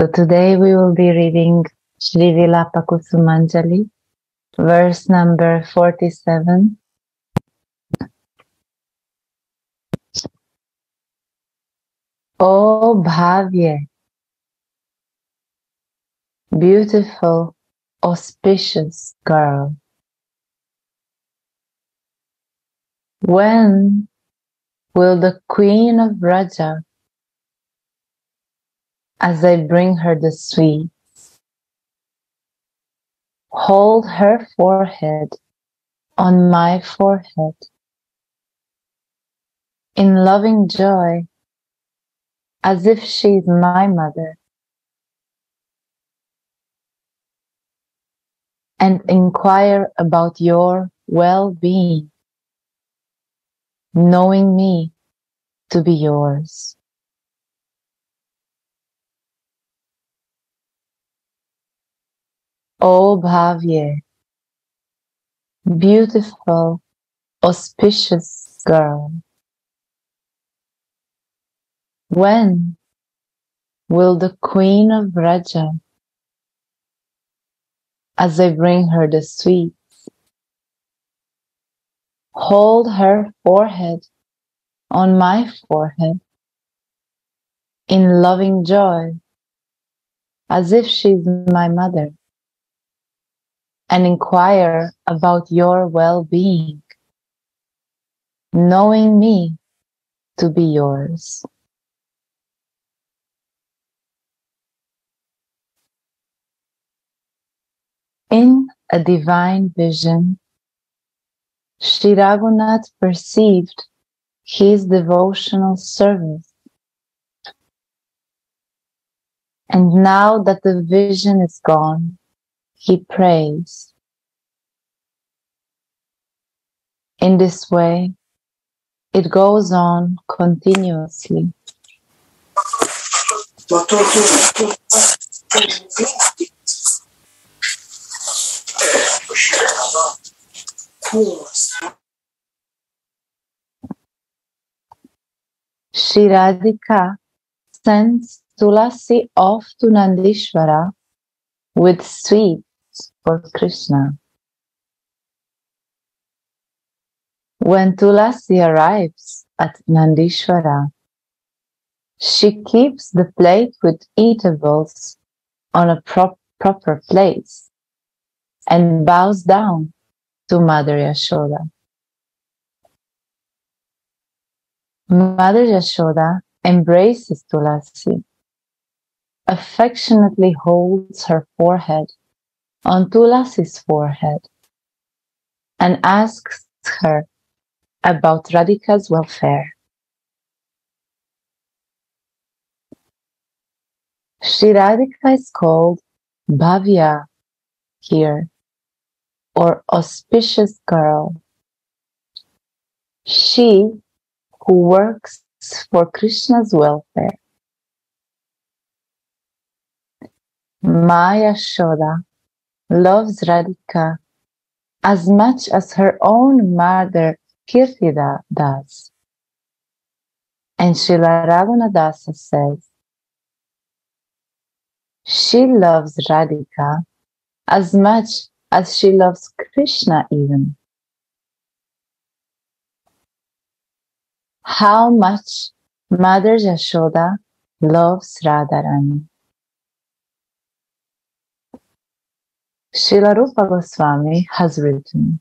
So today we will be reading Sri Vilapa Kusumanjali, verse number 47. O Bhavye, beautiful, auspicious girl. When will the queen of Vraja, as I bring her the sweets, hold her forehead on my forehead in loving joy as if she's my mother. And inquire about your well being, knowing me to be yours. O Bhavye, beautiful, auspicious girl. When will the queen of Vraja, as I bring her the sweets, hold her forehead on my forehead in loving joy, as if she's my mother, and inquire about your well being, knowing me to be yours. In a divine vision, Sri Raghunath perceived his devotional service. And now that the vision is gone, he prays. In this way, it goes on continuously. Shri Radhika sends Tulasi off to Nandishvara with sweets for Krishna. When Tulasi arrives at Nandishwara, she keeps the plate with eatables on a prop- proper place and bows down to Mother Yashoda. Mother Yashoda embraces Tulasi, affectionately holds her forehead on Tulasi's forehead, and asks her about Radhika's welfare. Shri Radhika is called Bhavya here, or auspicious girl. She who works for Krishna's welfare. Ma Yashoda loves Radhika as much as her own mother Kirtida does. And Srila Raghunadasa says, she loves Radhika as much as she loves Krishna even. How much Mother Yashoda loves Radharani. Srila Rupa Goswami has written,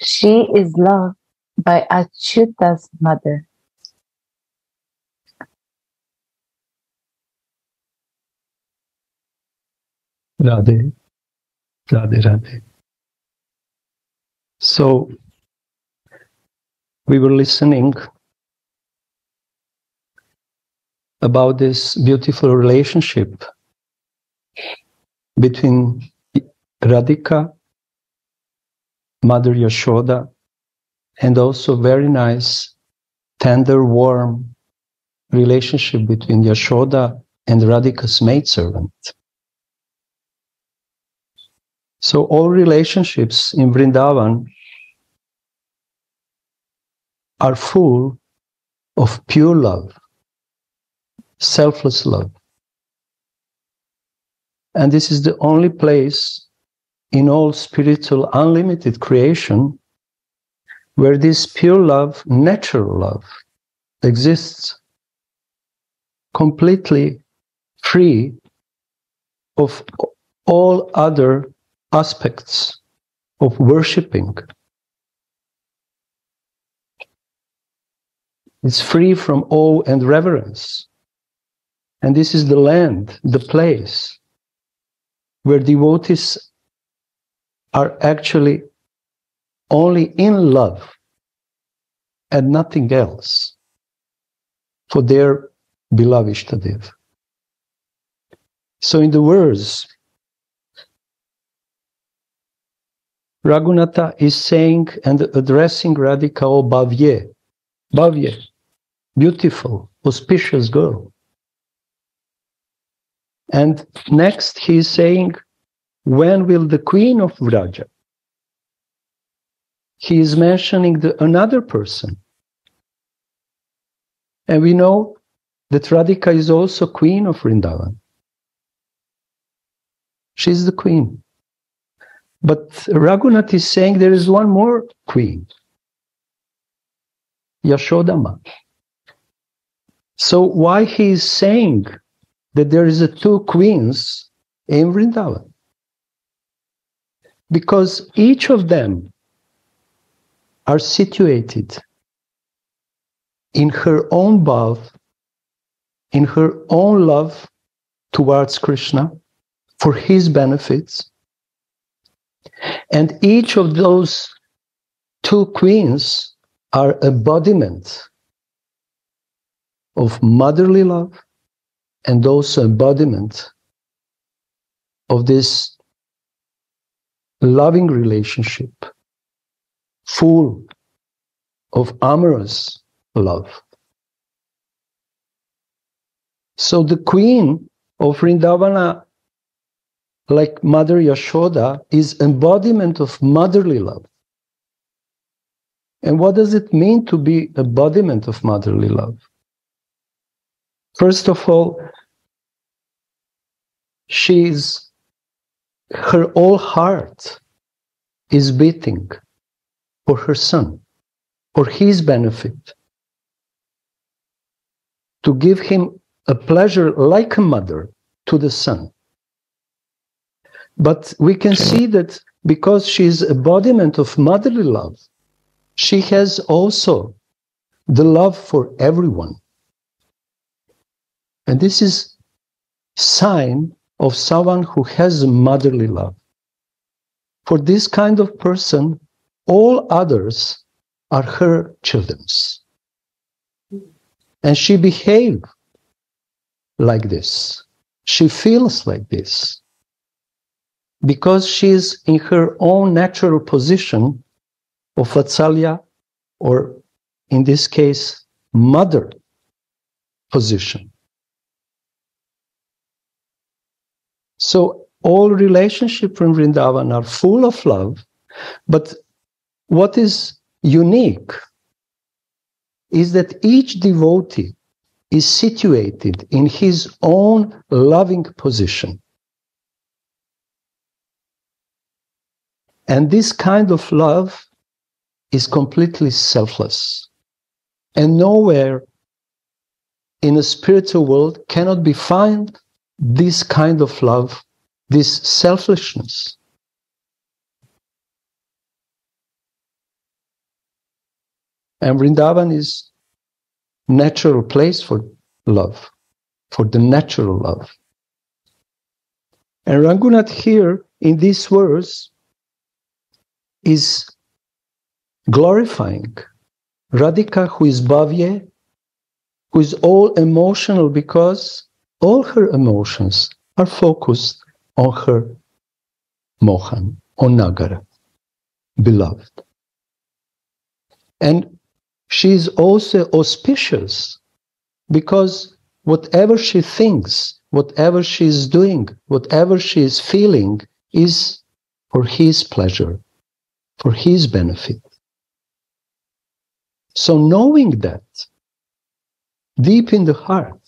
She is loved by Achyuta's mother. Radhe, Radhe, Radhe. So, we were listening about this beautiful relationship between Radhika, Mother Yashoda, and also very nice, tender, warm relationship between Yashoda and Radhika's maidservant. So all relationships in Vrindavan are full of pure love. selfless love. And this is the only place in all spiritual unlimited creation where this pure love, natural love, exists completely free of all other aspects of worshipping. It's free from awe and reverence. And this is the land, the place where devotees are actually only in love and nothing else for their beloved Ishtadev. So in the words, Raghunatha is saying and addressing Radhika, oh Bhavye, Bhavye, beautiful, auspicious girl. And next he is saying, when will the queen of Vraja? He is mentioning the, another person. And we know that Radhika is also queen of Vrindavan. She's the queen. But Raghunath is saying there is one more queen, Yashodama. So why he is saying that there is a two queens in Vrindavan? Because each of them are situated in her own love, in her own love towards Krishna for his benefits. And each of those two queens are embodiment of motherly love and also embodiment of this loving relationship full of amorous love. So the queen of Vrindavana, like Mother Yashoda, is embodiment of motherly love. And what does it mean to be embodiment of motherly love? First of all, she's her whole heart is beating for her son, for his benefit, to give him a pleasure like a mother to the son. But we can see that because she is embodiment of motherly love, she has also the love for everyone. And this is sign of someone who has motherly love. For this kind of person, all others are her children's. And she behaves like this. She feels like this. Because she is in her own natural position of Vatsalya, or in this case, mother position. So all relationships in Vrindavan are full of love, but what is unique is that each devotee is situated in his own loving position. And this kind of love is completely selfless. And nowhere in the spiritual world cannot be found this kind of love, this selfishness. And Vrindavan is natural place for love, for the natural love. And Raghunath here in these words is glorifying Radhika, who is Bhavye, who is all emotional because all her emotions are focused on her Mohan, on Nagara, beloved. And she is also auspicious because whatever she thinks, whatever she is doing, whatever she is feeling is for his pleasure, for his benefit. So, knowing that deep in the heart,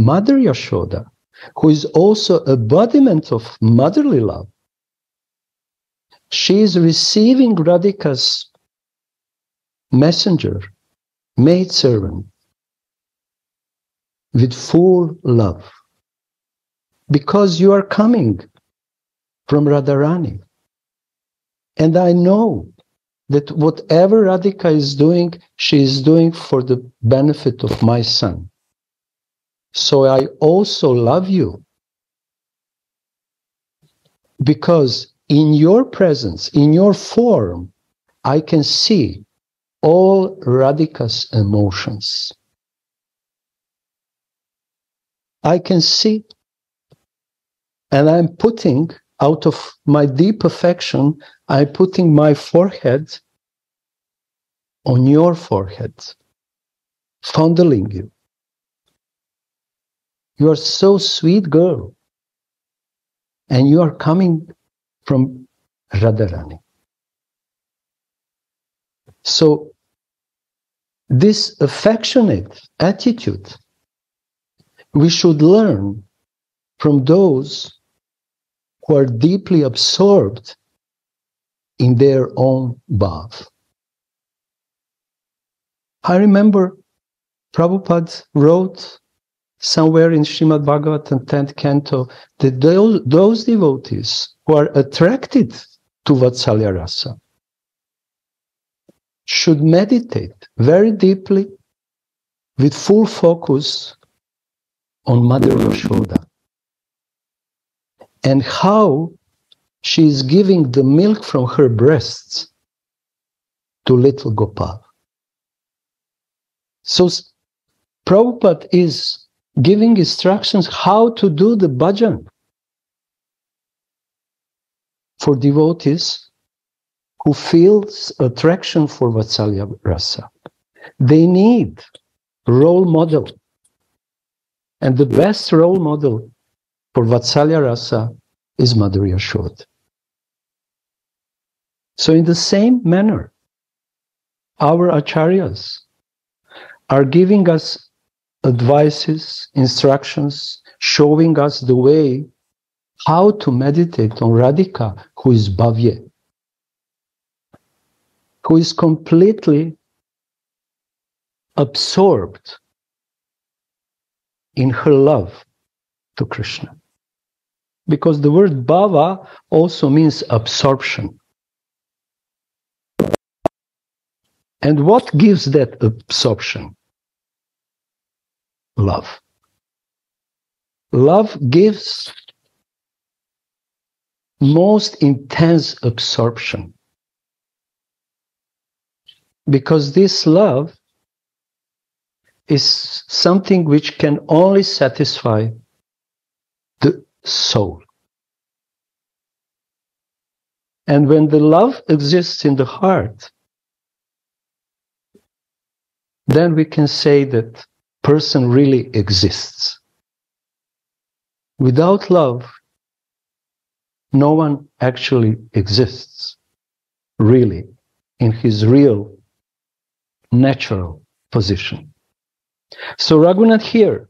Mother Yashoda, who is also a embodiment of motherly love, she is receiving Radhika's messenger, maidservant, with full love. Because you are coming from Radharani. And I know that whatever Radhika is doing, she is doing for the benefit of my son. So I also love you. Because in your presence, in your form, I can see all Radhika's emotions. I can see, and I'm putting out of my deep affection, I'm putting my forehead on your forehead, fondling you. You are so sweet girl. And you are coming from Radharani. So, this affectionate attitude we should learn from those who are deeply absorbed in their own bhav. I remember Prabhupada wrote somewhere in Srimad Bhagavatam 10th canto that those, those devotees who are attracted to Vatsalya Rasa should meditate very deeply with full focus on Mother Yashoda and how she is giving the milk from her breasts to little Gopal. So Prabhupada is giving instructions how to do the bhajan for devotees who feels attraction for Vatsalya Rasa. They need role model. And the best role model for Vatsalya Rasa is Mother Yashoda. So, in the same manner, our acharyas are giving us advices, instructions, showing us the way how to meditate on Radhika, who is Bhavya, who is completely absorbed in her love to Krishna. Because the word bhava also means absorption. And what gives that absorption? Love. Love gives most intense absorption. Because this love is something which can only satisfy the soul. And when the love exists in the heart, then we can say that person really exists. Without love, no one actually exists, really, in his real, natural position. So Raghunath here,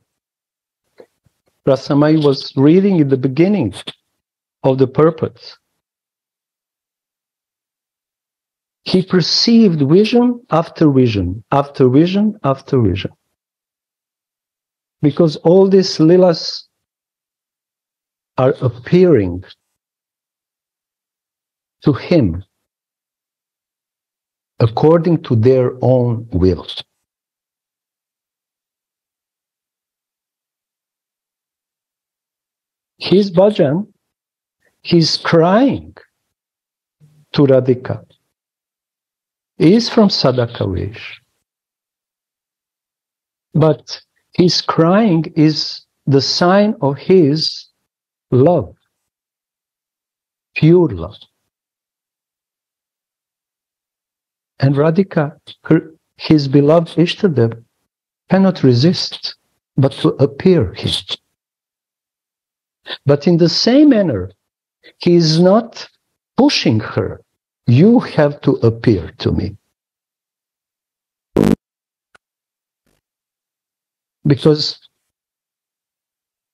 Rasamai was reading in the beginning of the purpose. He perceived vision after vision, after vision, after vision. Because all these lilas are appearing to him according to their own wills. his bhajan, he's crying to Radhika. Is from Sadakavesh. But his crying is the sign of his love, pure love. And Radhika, her, his beloved Ishtadev, cannot resist but to appear. But in the same manner, he is not pushing her. You have to appear to me. Because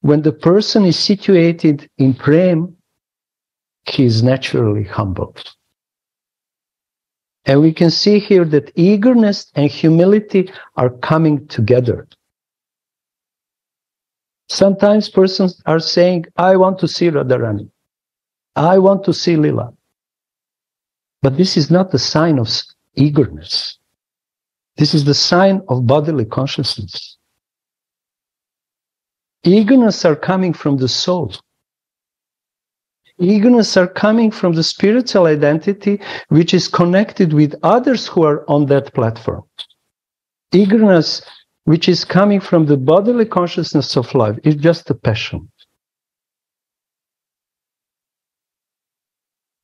when the person is situated in prem, he is naturally humbled. And we can see here that eagerness and humility are coming together. Sometimes persons are saying, I want to see Radharani. I want to see Lila. But this is not the sign of eagerness. This is the sign of bodily consciousness. Eagerness are coming from the soul. Eagerness are coming from the spiritual identity, which is connected with others who are on that platform. Eagerness, which is coming from the bodily consciousness of life, is just a passion.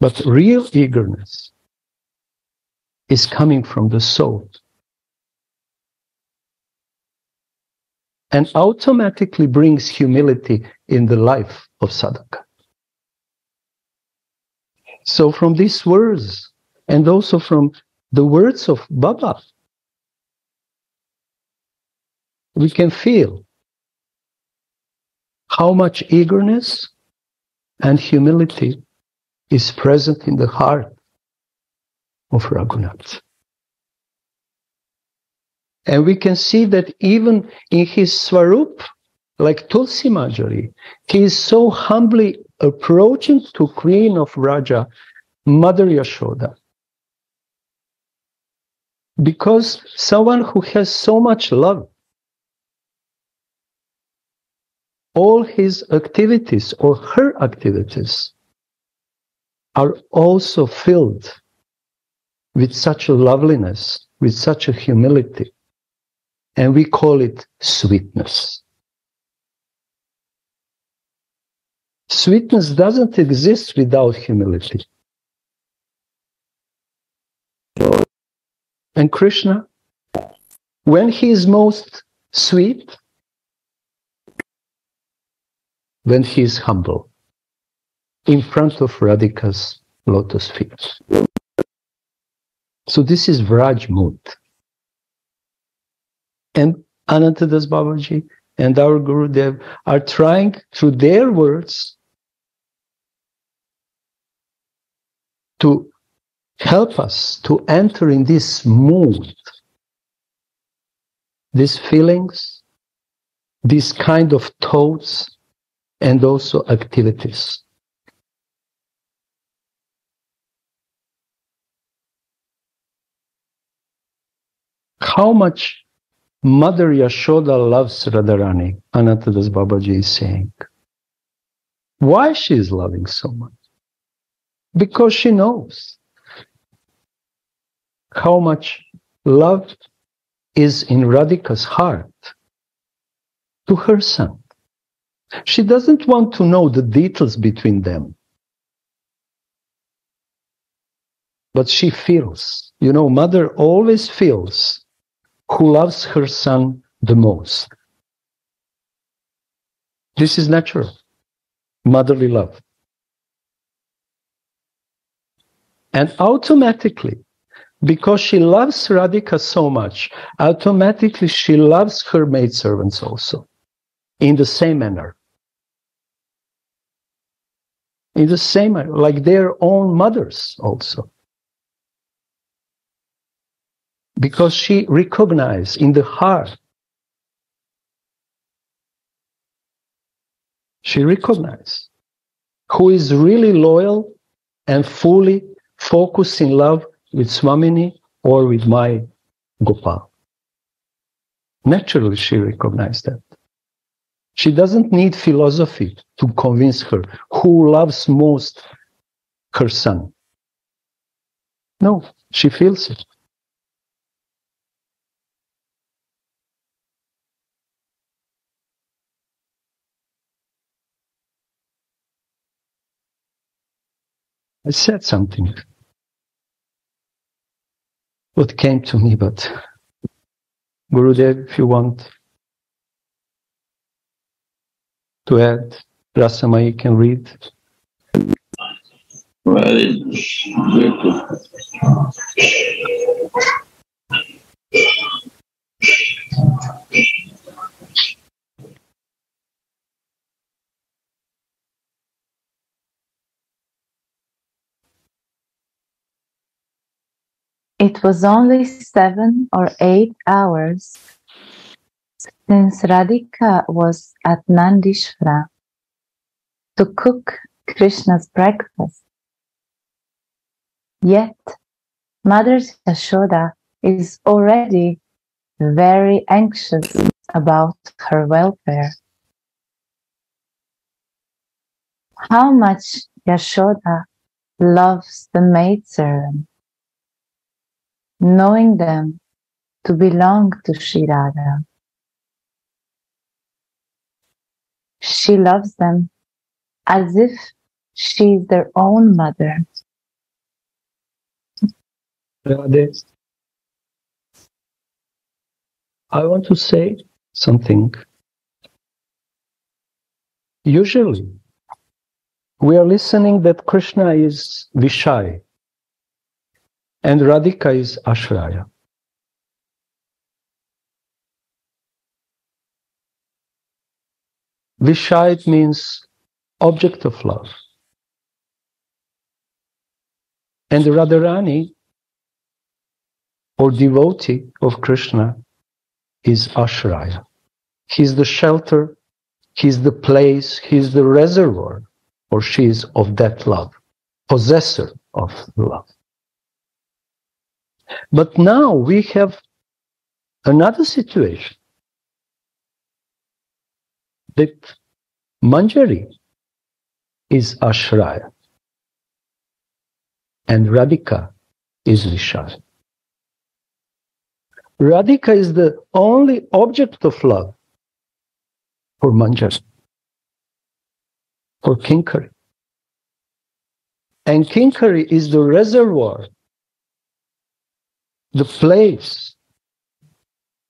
But real eagerness is coming from the soul. And automatically brings humility in the life of sadhaka. So, from these words, and also from the words of Baba, we can feel how much eagerness and humility is present in the heart of Raghunath. And we can see that even in his Swarup, like Tulsi Manjari, he is so humbly approaching to Queen of Vraja, Mother Yashoda. Because someone who has so much love, all his activities or her activities are also filled with such a loveliness, with such a humility. And we call it sweetness. Sweetness doesn't exist without humility. And Krishna, when he is most sweet, when he is humble in front of Radhika's lotus feet. So this is Vraj mood. And Anantadas Babaji and our Guru Dev are trying through their words to help us to enter in this mood, these feelings, these kind of thoughts, and also activities. How much Mother Yashoda loves Radharani, Anantadas Babaji is saying. Why she is loving so much? Because she knows how much love is in Radhika's heart to her son. She doesn't want to know the details between them. But she feels, you know, mother always feels who loves her son the most. This is natural, motherly love. And automatically, because she loves Radhika so much, automatically she loves her maidservants also in the same manner in the same like their own mothers also because she recognized in the heart she recognized who is really loyal and fully focused in love with Swamini or with my Gopal. Naturally, she recognized that. She doesn't need philosophy to convince her who loves most her son. No, she feels it. I said something. What came to me, but Gurudev, if you want to add, Rasamai can read. Very It was only seven or eight hours since Radhika was at Nandishvara to cook Krishna's breakfast. Yet, Mother Yashoda is already very anxious about her welfare. How much Yashoda loves the maidservant, knowing them to belong to Sri Radha. She loves them as if she is their own mother. Radhe, I want to say something. Usually, we are listening that Krishna is Vishai and Radhika is Ashraya. Vishai means object of love. And Radharani, or devotee of Krishna, is Ashraya. He's the shelter, he's the place, he's the reservoir, or she is of that love, possessor of love. But now we have another situation that Manjari is Ashraya and Radhika is Vishai. Radhika is the only object of love for Manjari, for Kinkari. And Kinkari is the reservoir, the place,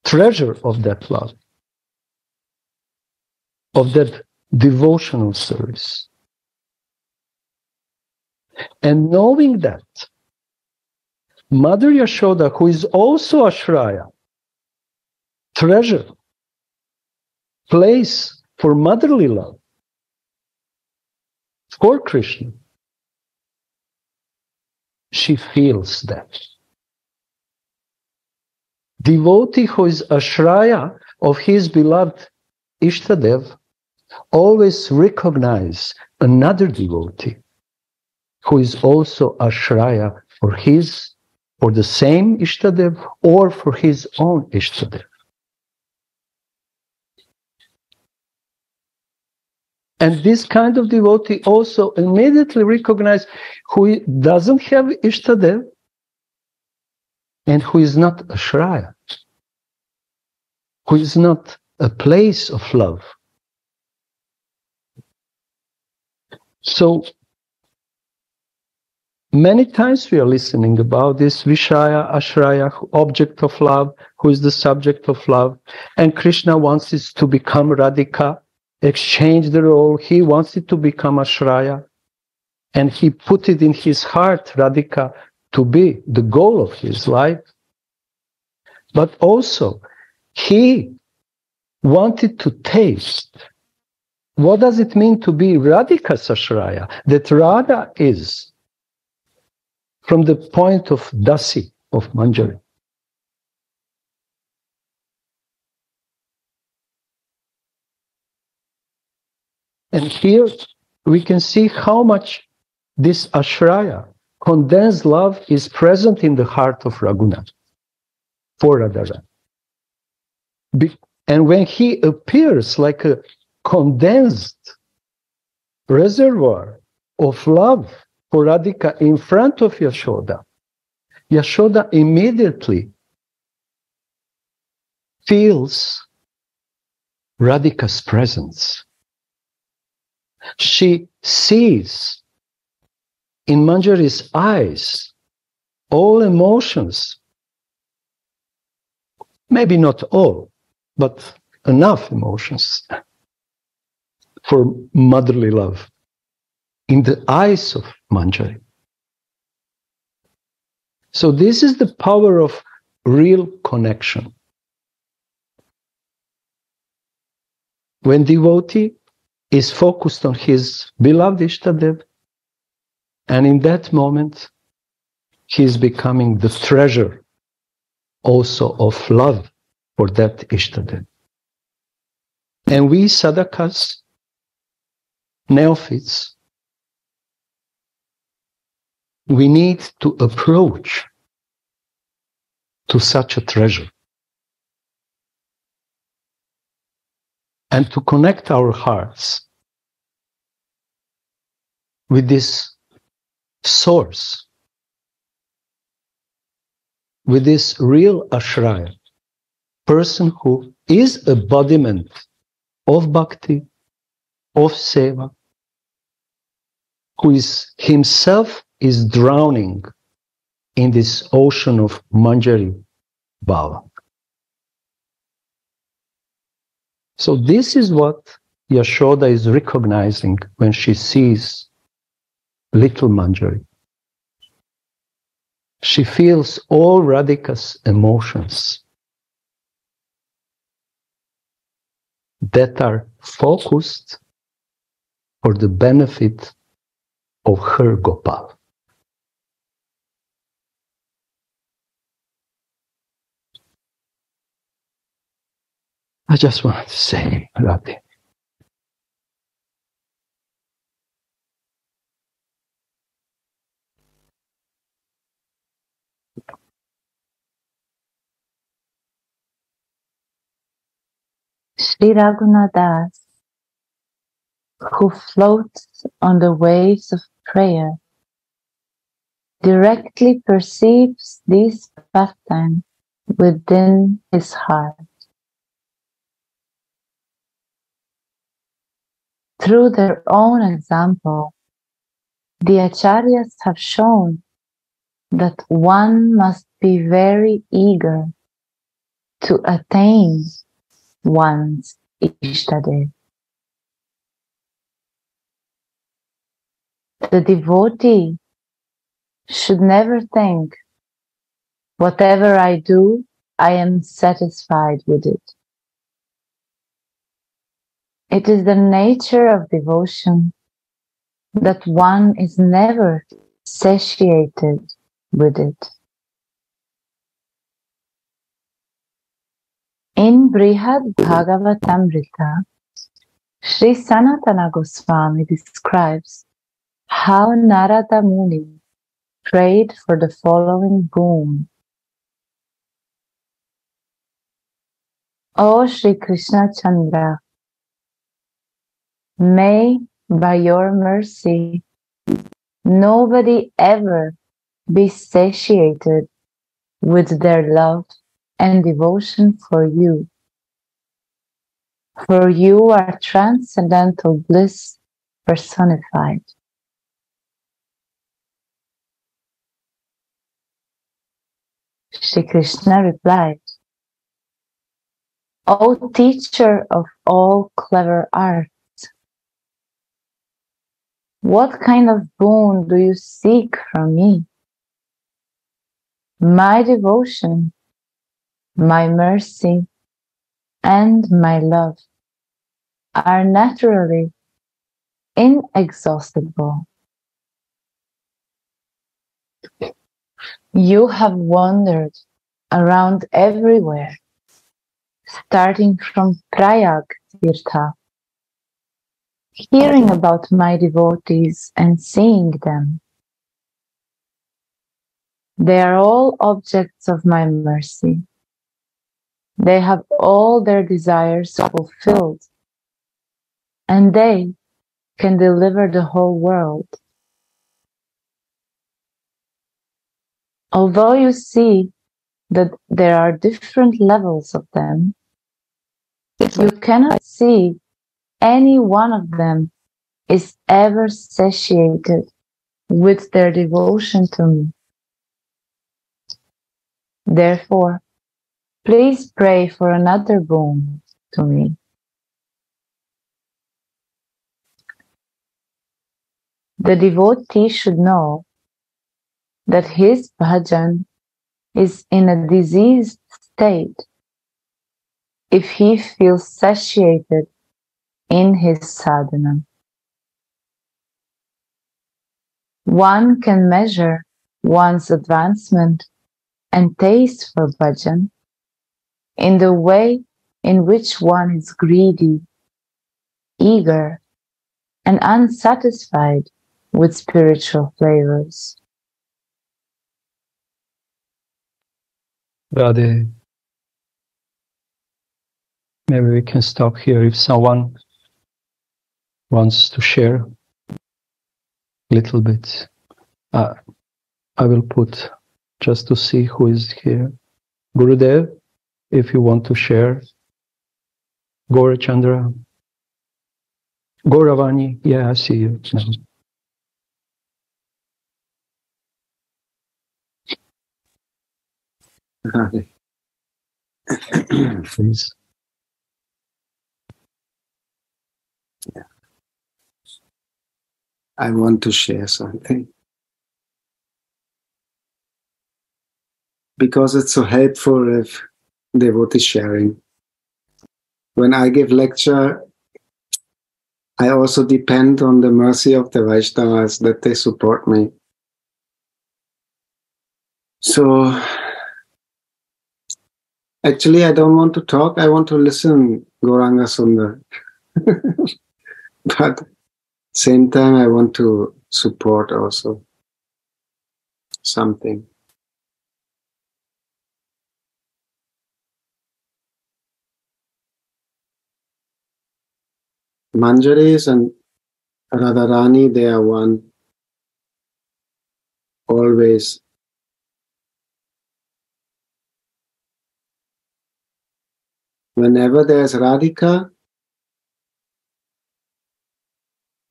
treasure of that love, of that devotional service. And knowing that, Mother Yashoda, who is also a Ashraya, treasure, place for motherly love for Krishna, she feels that. Devotee who is Ashraya of his beloved Ishtadev always recognize another devotee who is also Ashraya for his for the same Ishtadev or for his own Ishtadev. And this kind of devotee also immediately recognize who doesn't have Ishtadev and who is not Ashraya, who is not a place of love. So Many times we are listening about this Vishaya, Ashraya, object of love, who is the subject of love. And Krishna wants it to become Radhika, exchange the role. He wants it to become Ashraya. And he put it in his heart, Radhika, to be the goal of his life. But also, he wanted to taste. What does it mean to be Radhika Ashraya? That Radha is from the point of Dasi, of Manjari. And here we can see how much this Ashraya, condensed love, is present in the heart of Raghunath for Radharani. And when he appears like a condensed reservoir of love for Radhika in front of Yashoda, Yashoda immediately feels Radhika's presence. She sees in Manjari's eyes all emotions, maybe not all, but enough emotions for motherly love in the eyes of Manjari. So, this is the power of real connection. When devotee is focused on his beloved Ishtadev, and in that moment, he is becoming the treasure also of love for that Ishtadev. And we sadhakas, neophytes, we need to approach to such a treasure and to connect our hearts with this source, with this real ashraya, person who is a embodiment of bhakti, of seva, who is himself is drowning in this ocean of Manjari Bhava. So this is what Yashoda is recognizing when she sees little Manjari. She feels all Radhika's emotions that are focused for the benefit of her Gopal. I just wanted to say, Radhe. Sri Raghunadas, who floats on the waves of prayer, directly perceives these pastimes within his heart. Through their own example, the acharyas have shown that one must be very eager to attain one's Ishtadev. The devotee should never think, whatever I do, I am satisfied with it. It is the nature of devotion that one is never satiated with it. In Brihad Bhagavatamrita, Sri Sanatana Goswami describes how Narada Muni prayed for the following boon. O Sri Krishna Chandra, May, by your mercy, nobody ever be satiated with their love and devotion for you. For you are transcendental bliss personified. Shri Krishna replied, O teacher of all clever art, what kind of boon do you seek from me? My devotion, my mercy, and my love are naturally inexhaustible. You have wandered around everywhere, starting from Prayag Tirtha hearing about my devotees and seeing them. They are all objects of my mercy. They have all their desires fulfilled, and they can deliver the whole world. Although you see that there are different levels of them, you cannot see any one of them is ever satiated with their devotion to me. Therefore, please pray for another boon to me. The devotee should know that his bhajan is in a diseased state if he feels satiated in his sadhana. One can measure one's advancement and taste for bhajan in the way in which one is greedy, eager, and unsatisfied with spiritual flavors. Radhe, maybe we can stop here if someone wants to share a little bit. Uh, I will put just to see who is here. Gurudev, if you want to share. Gaurachandra. Gauravani, yeah, I see you now. Please. Yeah. I want to share something. Because it's so helpful if devotee sharing. When I give lecture, I also depend on the mercy of the Vaishnavas that they support me. So actually I don't want to talk, I want to listen Gauranga Sundar. but same time I want to support also something. Manjaris and Radharani, they are one. Always. Whenever there's Radhika,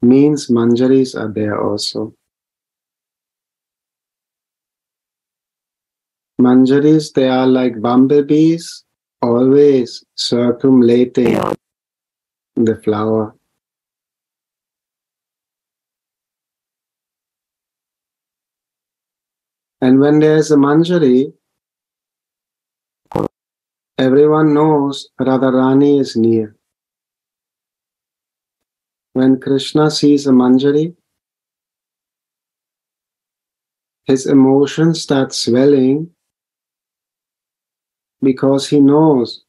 means Manjaris are there also. Manjaris, they are like bumblebees, always circumlating the flower. And when there's a manjari, everyone knows Radharani is near. When Krishna sees a manjari, his emotions start swelling because he knows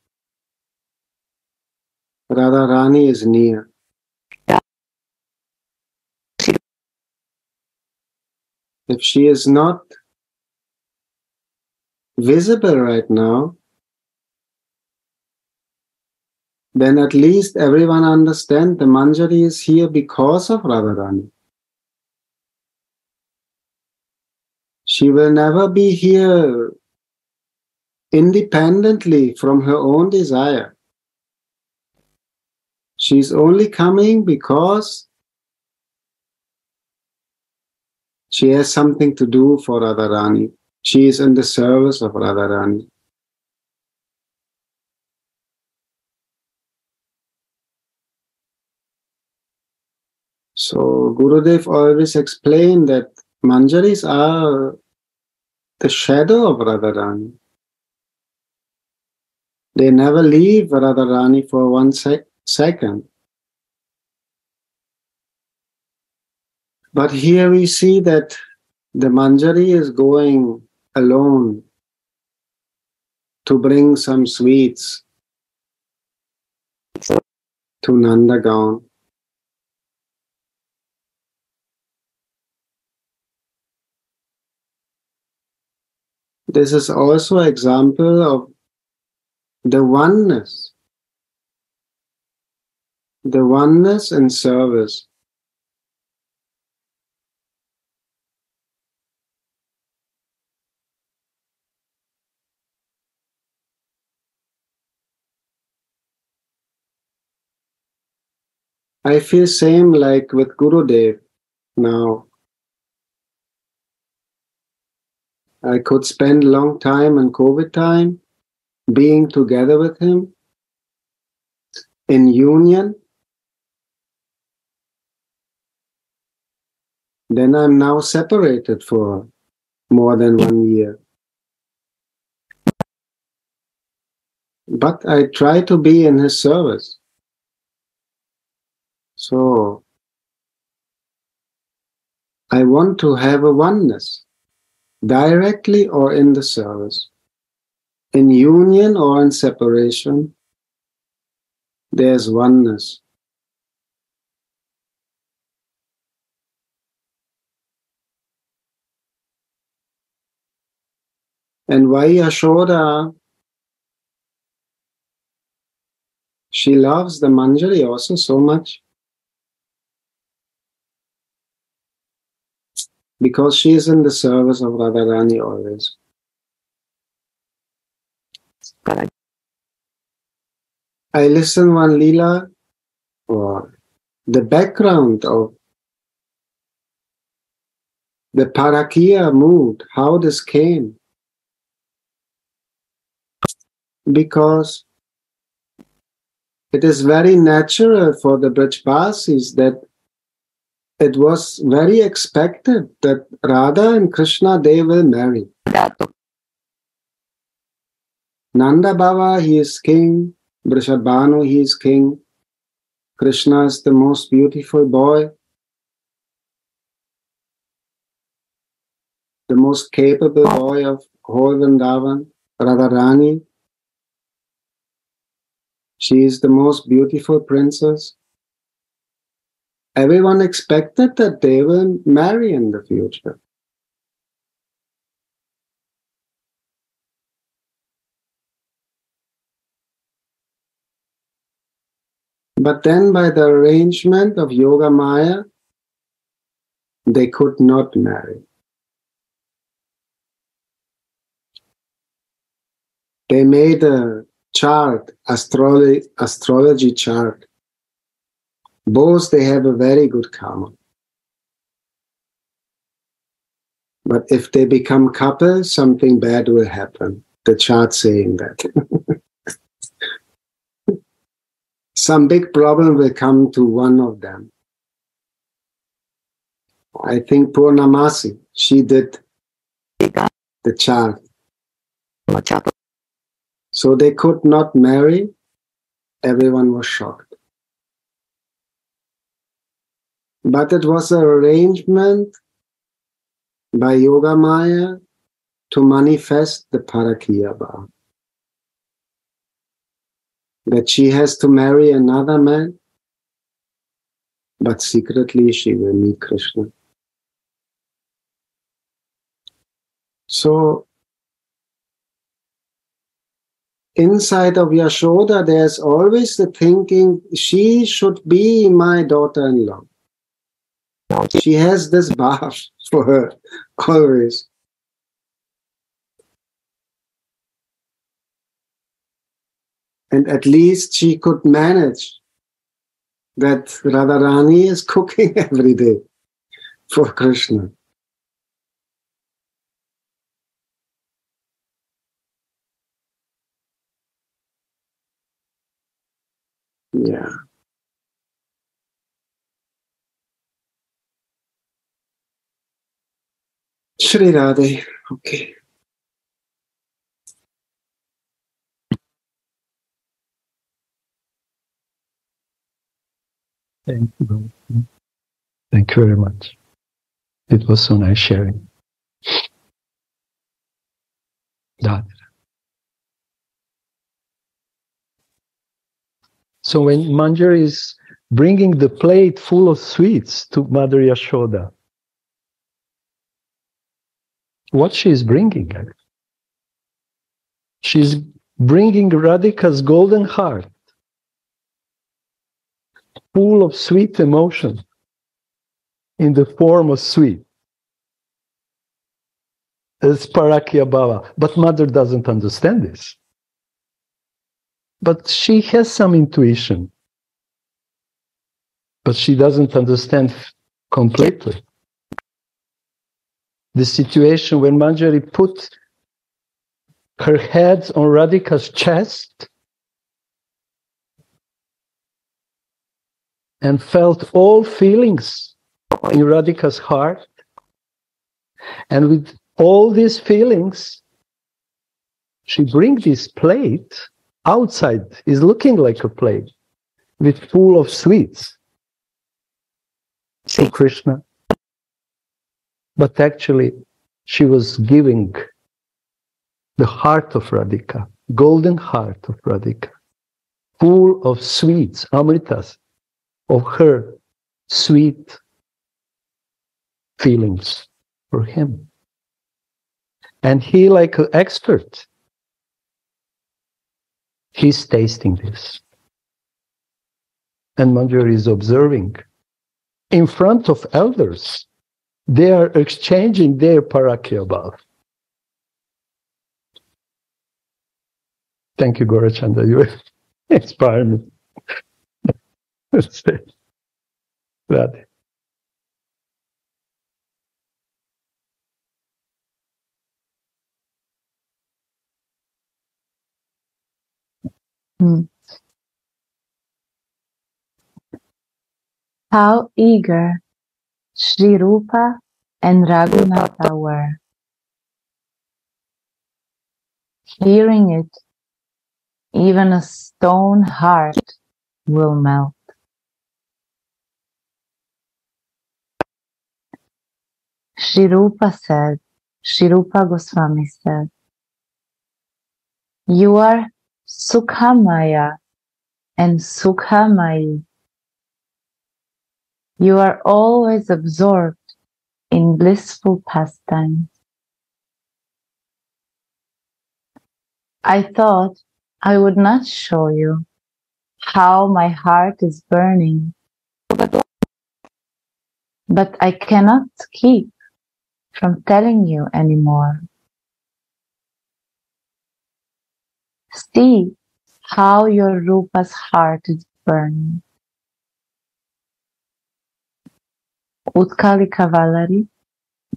Radharani is near. If she is not visible right now, then at least everyone understand the Manjari is here because of Radharani. She will never be here independently from her own desire. She's only coming because she has something to do for Radharani. She is in the service of Radharani. So Gurudev always explained that Manjaris are the shadow of Radharani. They never leave Radharani for one sec- second. But here we see that the Manjari is going alone to bring some sweets to Nandagaon. This is also an example of the oneness the oneness and service. I feel same like with Gurudev now. I could spend long time in COVID time being together with him in union then I'm now separated for more than one year. But I try to be in his service. So I want to have a oneness directly or in the service, in union or in separation, there's oneness. And why Yashoda? She loves the Manjari also so much. Because she is in the service of Radharani always. I listen one lila or the background of the parakia mood, how this came. Because it is very natural for the Brajbasis that it was very expected that Radha and Krishna they will marry. Nanda Baba, he is king. Vrishabhanu, he is king. Krishna is the most beautiful boy. The most capable boy of whole Vrindavan. Radharani, she is the most beautiful princess. Everyone expected that they will marry in the future. But then, by the arrangement of Yoga Maya, they could not marry. They made a chart, astrology, astrology chart. Both they have a very good karma. But if they become couple, something bad will happen. The chart saying that. Some big problem will come to one of them. I think Paurnamasi, she did the chart. So they could not marry. Everyone was shocked. But it was an arrangement by Yoga Maya to manifest the Parakiyabha. That she has to marry another man, but secretly she will meet Krishna. So inside of Yashoda, there's always the thinking, she should be my daughter in law. She has this bar for her always. And at least she could manage that Radharani is cooking every day for Krishna. Yeah. Shri Radhe. Okay. Thank you. Thank you very much. It was so nice sharing. That. So when Manjari is bringing the plate full of sweets to Mother Yashoda, what she is bringing? She's bringing Radhika's golden heart, full of sweet emotion, in the form of sweet. As Parakya Baba. But mother doesn't understand this but she has some intuition. But she doesn't understand completely. The situation when Manjari put her head on Radhika's chest and felt all feelings in Radhika's heart. And with all these feelings, she brings this plate outside is looking like a plate with full of sweets to Krishna. But actually, she was giving the heart of Radhika, golden heart of Radhika, full of sweets, amritas, of her sweet feelings for him. And he, like an expert, he's tasting this. And Manjari is observing. In front of elders, they are exchanging their parakya bhav. Thank you, Gaurachandra. You inspire me. that. Hmm. How eager Sri Rupa and Raghunatha were. Hearing it, even a stone heart will melt. Sri Rupa said, Sri Rupa Goswami said, You are Sukhamaya and Sukhamai. You are always absorbed in blissful pastimes. I thought I would not show you how my heart is burning, but I cannot keep from telling you anymore. See how your Rupa's heart is burning. Utkalika Vallari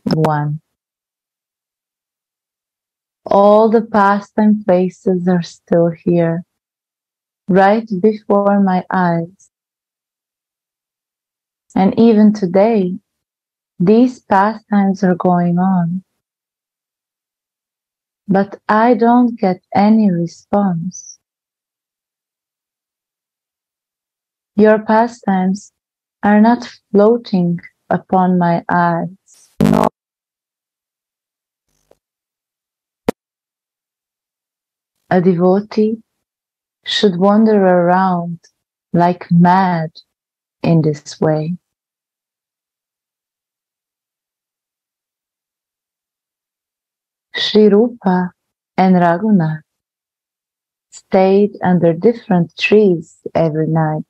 1 All the pastime places are still here, right before my eyes. And even today, these pastimes are going on. But I don't get any response. Your pastimes are not floating upon my eyes. No. A devotee should wander around like mad in this way. Sri Rupa and Raghunath stayed under different trees every night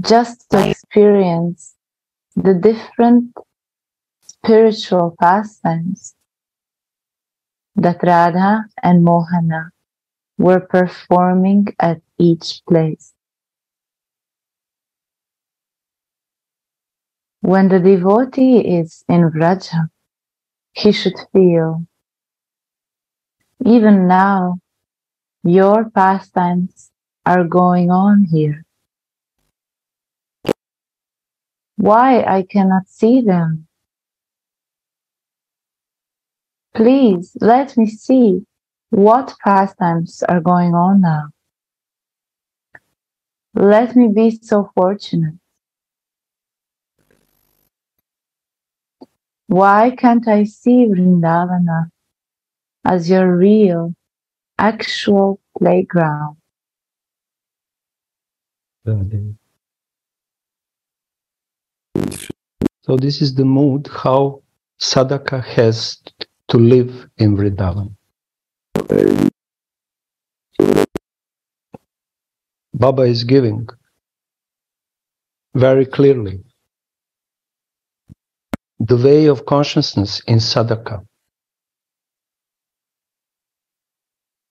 just to experience the different spiritual pastimes that Radha and Mohana were performing at each place. When the devotee is in Vraja, he should feel, even now, your pastimes are going on here. Why I cannot see them? Please let me see what pastimes are going on now. Let me be so fortunate. Why can't I see Vrindavana as your real, actual playground? So this is the mood how sadhaka has to live in Vrindavan. Baba is giving very clearly the way of consciousness in sadhaka.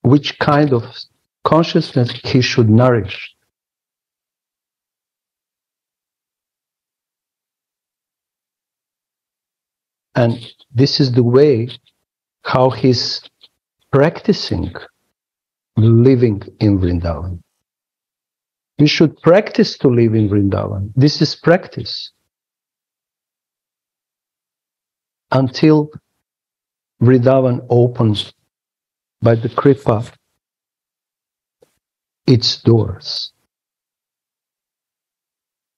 Which kind of consciousness he should nourish. And this is the way how he's practicing living in Vrindavan. We should practice to live in Vrindavan. This is practice. Until Vrindavan opens by the Kripa its doors.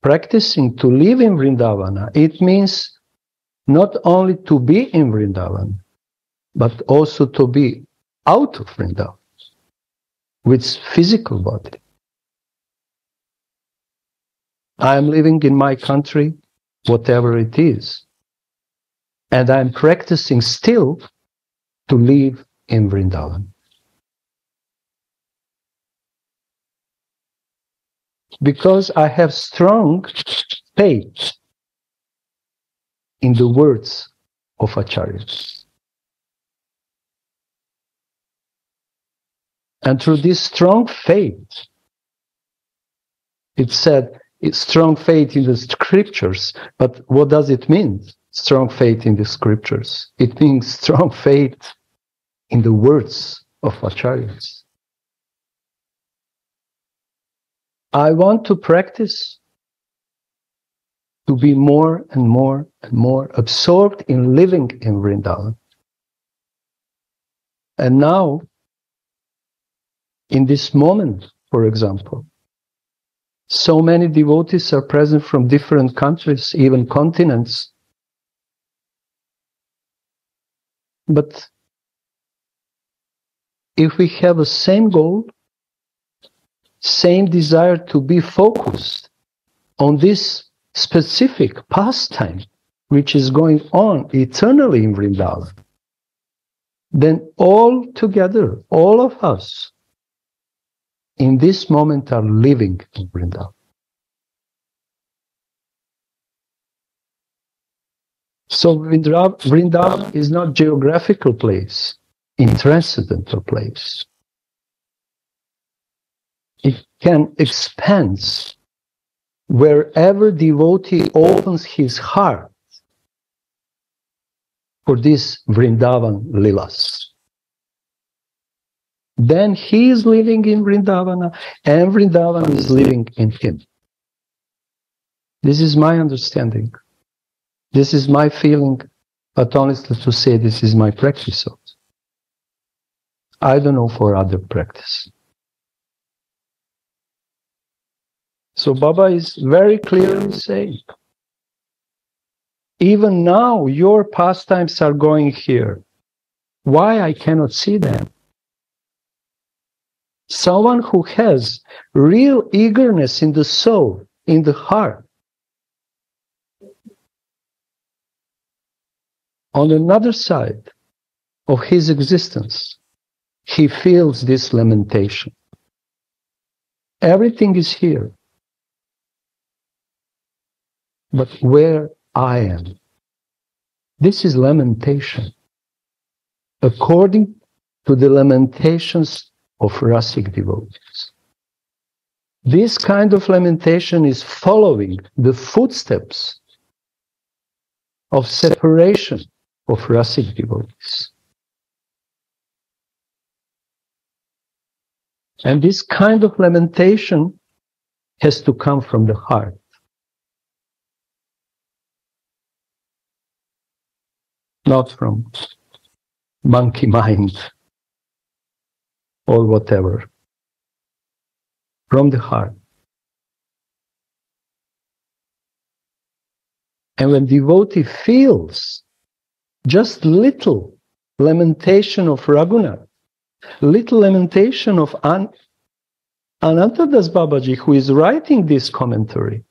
Practicing to live in Vrindavana, it means not only to be in Vrindavan, but also to be out of Vrindavan with physical body. I am living in my country, whatever it is, and I'm practicing still to live in Vrindavan. Because I have strong faith in the words of Acharya. And through this strong faith, it said, it's strong faith in the scriptures. But what does it mean? Strong faith in the scriptures. It means strong faith in the words of acharyas. I want to practice to be more and more and more absorbed in living in Vrindavan. And now, in this moment, for example, so many devotees are present from different countries, even continents. But if we have the same goal, same desire to be focused on this specific pastime, which is going on eternally in Vrindavan, then all together, all of us, in this moment are living in Vrindavan. So Vrindavan is not geographical place, intranscendental place. It can expand wherever devotee opens his heart for this Vrindavan Lilas. Then he is living in Vrindavana and Vrindavan is living in him. This is my understanding. This is my feeling, but honestly to say this is my practice. I don't know for other practice. So Baba is very clearly saying, even now your pastimes are going here. Why I cannot see them? Someone who has real eagerness in the soul, in the heart. On another side of his existence, he feels this lamentation. Everything is here. But where I am, this is lamentation. According to the lamentations of rasic devotees. This kind of lamentation is following the footsteps of separation of rasic devotees. And this kind of lamentation has to come from the heart. Not from monkey mind or whatever from the heart. And when devotee feels just little lamentation of Raghunath, little lamentation of An- Anantadas Babaji, who is writing this commentary,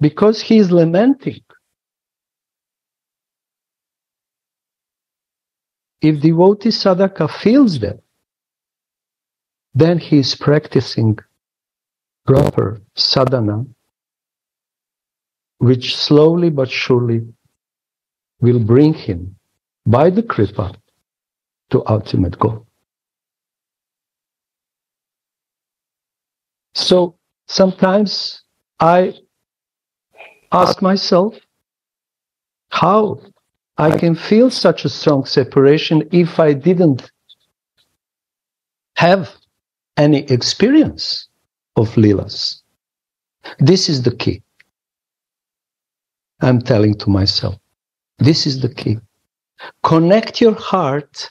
because he is lamenting If devotee sadhaka feels that, then he is practicing proper sadhana, which slowly but surely will bring him by the kripa to ultimate goal. So sometimes I ask myself, how I can feel such a strong separation if I didn't have any experience of Lilas. This is the key. I'm telling to myself, this is the key. Connect your heart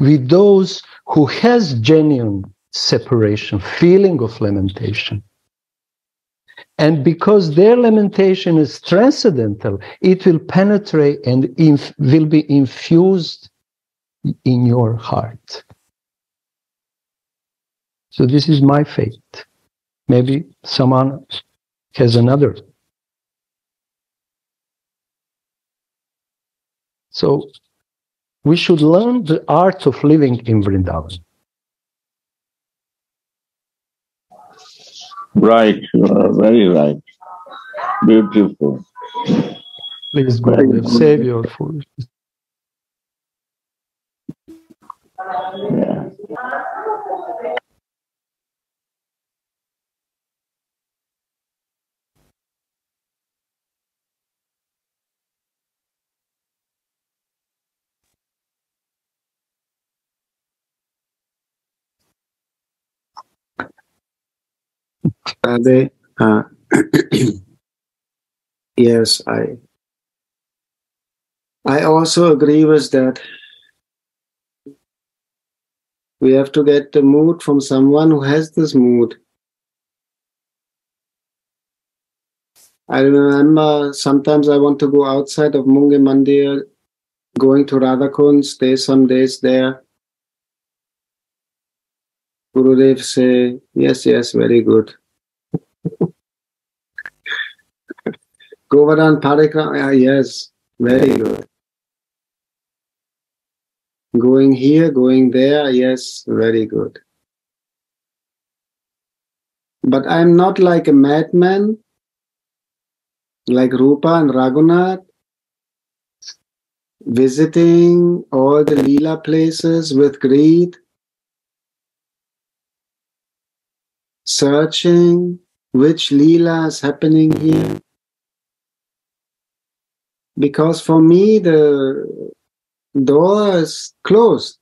with those who has genuine separation, feeling of lamentation. And because their lamentation is transcendental, it will penetrate and inf- will be infused in your heart. So this is my fate. Maybe someone has another. So we should learn the art of living in Vrindavan. Right, you are very right. Beautiful. Please, God, save your food. Yeah. They? Uh, yes, I. I also agree with that. We have to get the mood from someone who has this mood. I remember sometimes I want to go outside of Munge Mandir, going to Radhakund, stay some days there. Gurudev say, yes, yes, very good. Govardhan Parikrama, ah, yes, very good. Going here, going there, yes, very good. But I'm not like a madman, like Rupa and Raghunath, visiting all the Leela places with greed, searching which Leela is happening here. Because for me, the door is closed.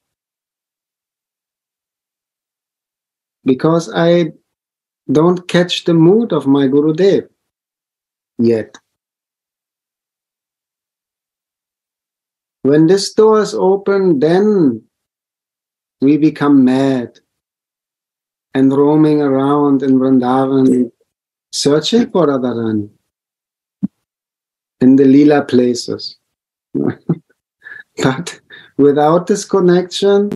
Because I don't catch the mood of my Gurudev yet. When this door is open, then we become mad and roaming around in Vrindavan, searching for Radharani in the Leela places. but without this connection,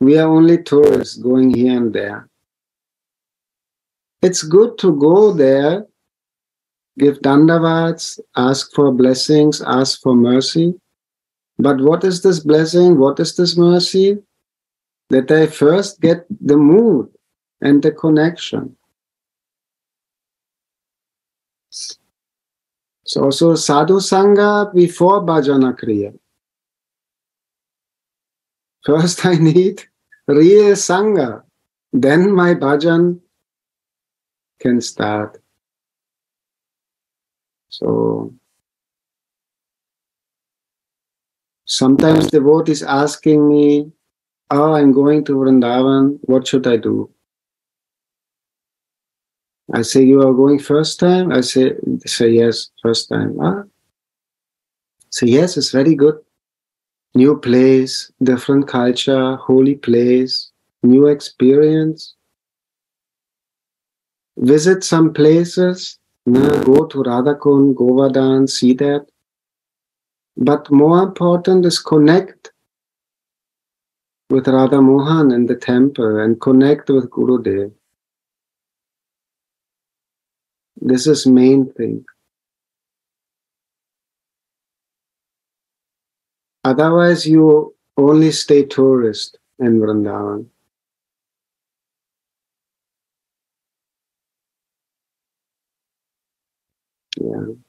we are only tourists going here and there. It's good to go there, give dandavats, ask for blessings, ask for mercy. But what is this blessing? What is this mercy? That I first get the mood and the connection. So also sadhu sangha before bhajana kriya. First I need real sangha, then my bhajan can start. So sometimes devotees asking me, Oh, I'm going to Vrindavan, what should I do? I say, You are going first time? I say, say yes, first time. Ah. Say yes, it's very good. New place, different culture, holy place, new experience. Visit some places, nah, go to Radhakund, Govardhan, see that. But more important is connect with Radha Mohan in the temple and connect with Gurudev. This is main thing. Otherwise, you only stay tourist in Vrindavan. Yeah.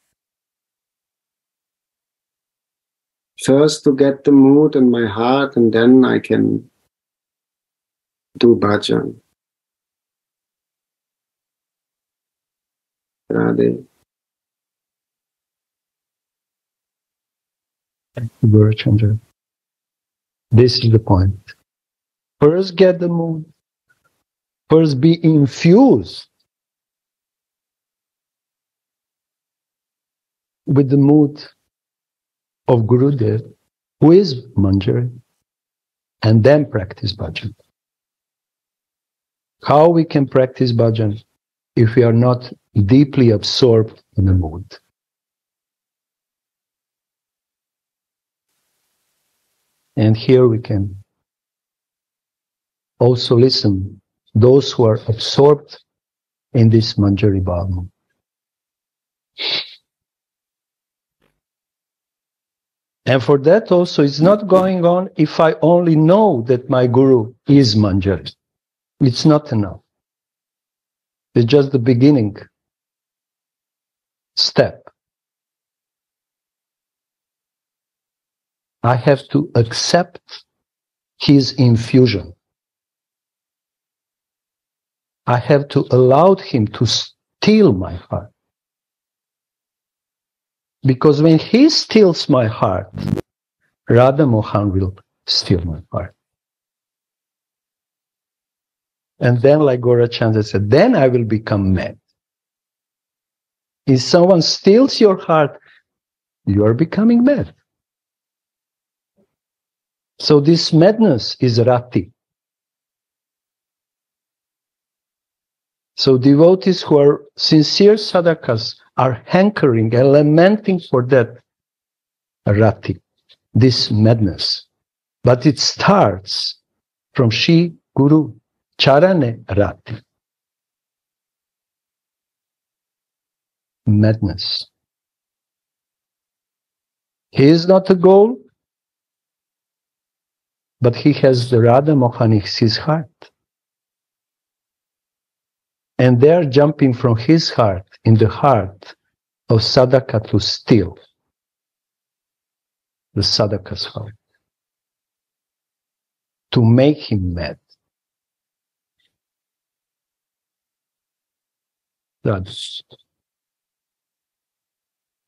First to get the mood in my heart, and then I can do bhajan. Radhe. Thank you, Guru. This is the point. First get the mood. First be infused with the mood of Gurudev, who is Manjari, and then practice bhajan. How we can practice bhajan? if we are not deeply absorbed in the mood. And here we can also listen those who are absorbed in this Manjari Bhava. And for that also, it's not going on if I only know that my guru is Manjari. It's not enough. It's just the beginning step. I have to accept his infusion. I have to allow him to steal my heart. Because when he steals my heart, Radha Mohan will steal my heart. And then, like Gaurachandra said, then I will become mad. If someone steals your heart, you are becoming mad. So this madness is rati. So devotees who are sincere sadhakas are hankering and lamenting for that rati, this madness. But it starts from Shri Guru Charane Rati. Madness. He is not the goal, but he has the Radha Mohan in his heart. And they are jumping from his heart in the heart of Sadhaka to steal the Sadhaka's heart, to make him mad. That's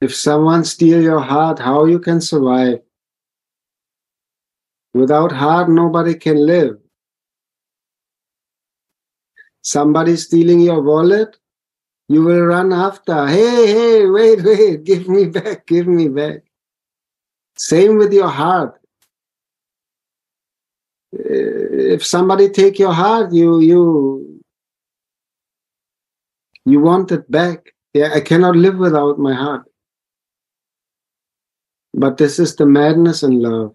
If someone steal your heart, how you can survive? Without heart, nobody can live. Somebody stealing your wallet, you will run after. Hey, hey, wait, wait, give me back, give me back. Same with your heart. Eh, if somebody take your heart, you you you want it back. Yeah, I cannot live without my heart. But this is the madness in love.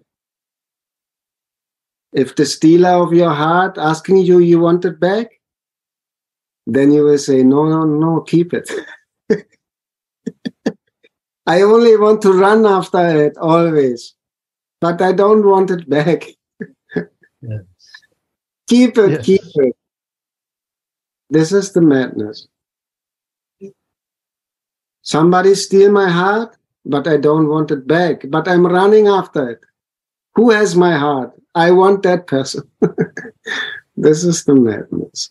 If the stealer of your heart asking you, you want it back, then you will say, no, no, no, keep it. I only want to run after it always, but I don't want it back. yes. Keep it, Yes. keep it. This is the madness. Somebody steal my heart, but I don't want it back. But I'm running after it. Who has my heart? I want that person. this is the madness.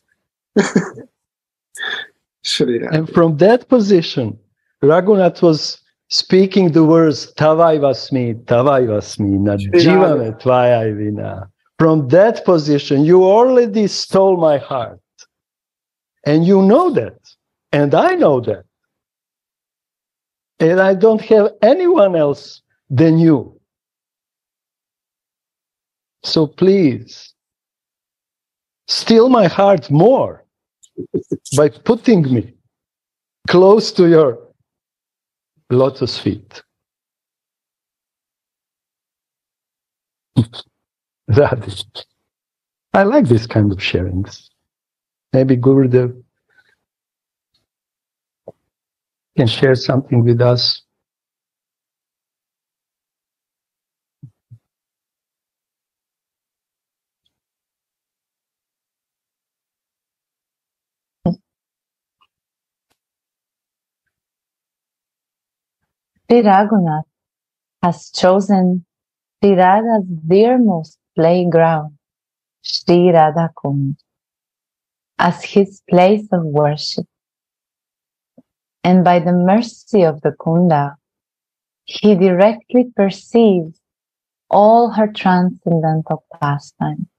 And from that position, Raghunath was speaking the words Tavai Vasmi, Tavai Vasmi, na jivame tvaya vina. From that position, you already stole my heart. And you know that. And I know that. And I don't have anyone else than you. So please, steal my heart more by putting me close to your lotus feet. that is, I like this kind of sharings. Maybe Gurudev can share something with us. Sri Raghunath has chosen Sri Radha's dearmost playground, Sri Radha Kund, as his place of worship. And by the mercy of the Kunda, he directly perceives all her transcendental pastime.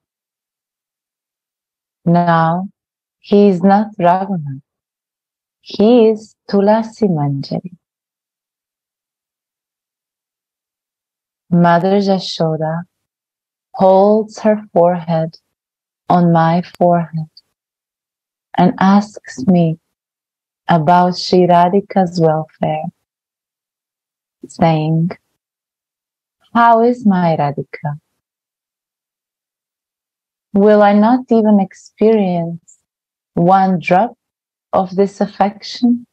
Now, he is not Raghunath. He is Tulasi Manjari. Mother Yashoda holds her forehead on my forehead and asks me about Sri Radhika's welfare, saying, How is my Radhika? Will I not even experience one drop of this affection?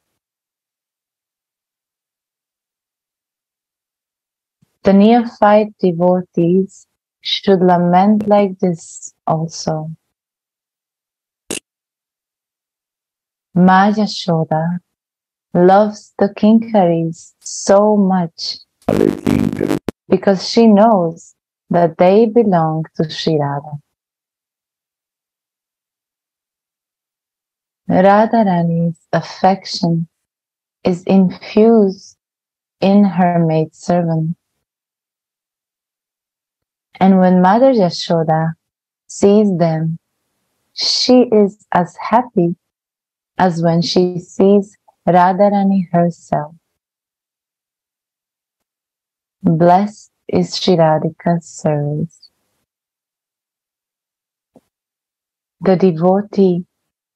The neophyte devotees should lament like this also. Ma Yashoda loves the Kinkaris so much because she knows that they belong to Sri Radha. Radharani's affection is infused in her maidservant. And when Mother Yashoda sees them, she is as happy as when she sees Radharani herself. Blessed is Sri Radhika's service. The devotee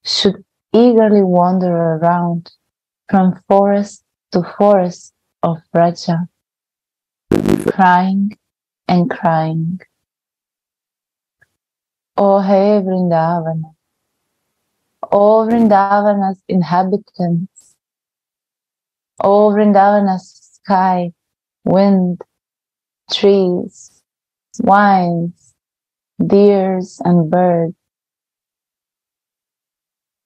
should eagerly wander around from forest to forest of Vraja, crying and crying. O hey Vrindavana, O Vrindavana's inhabitants, O Vrindavana's sky, wind, trees, wines, deers, and birds,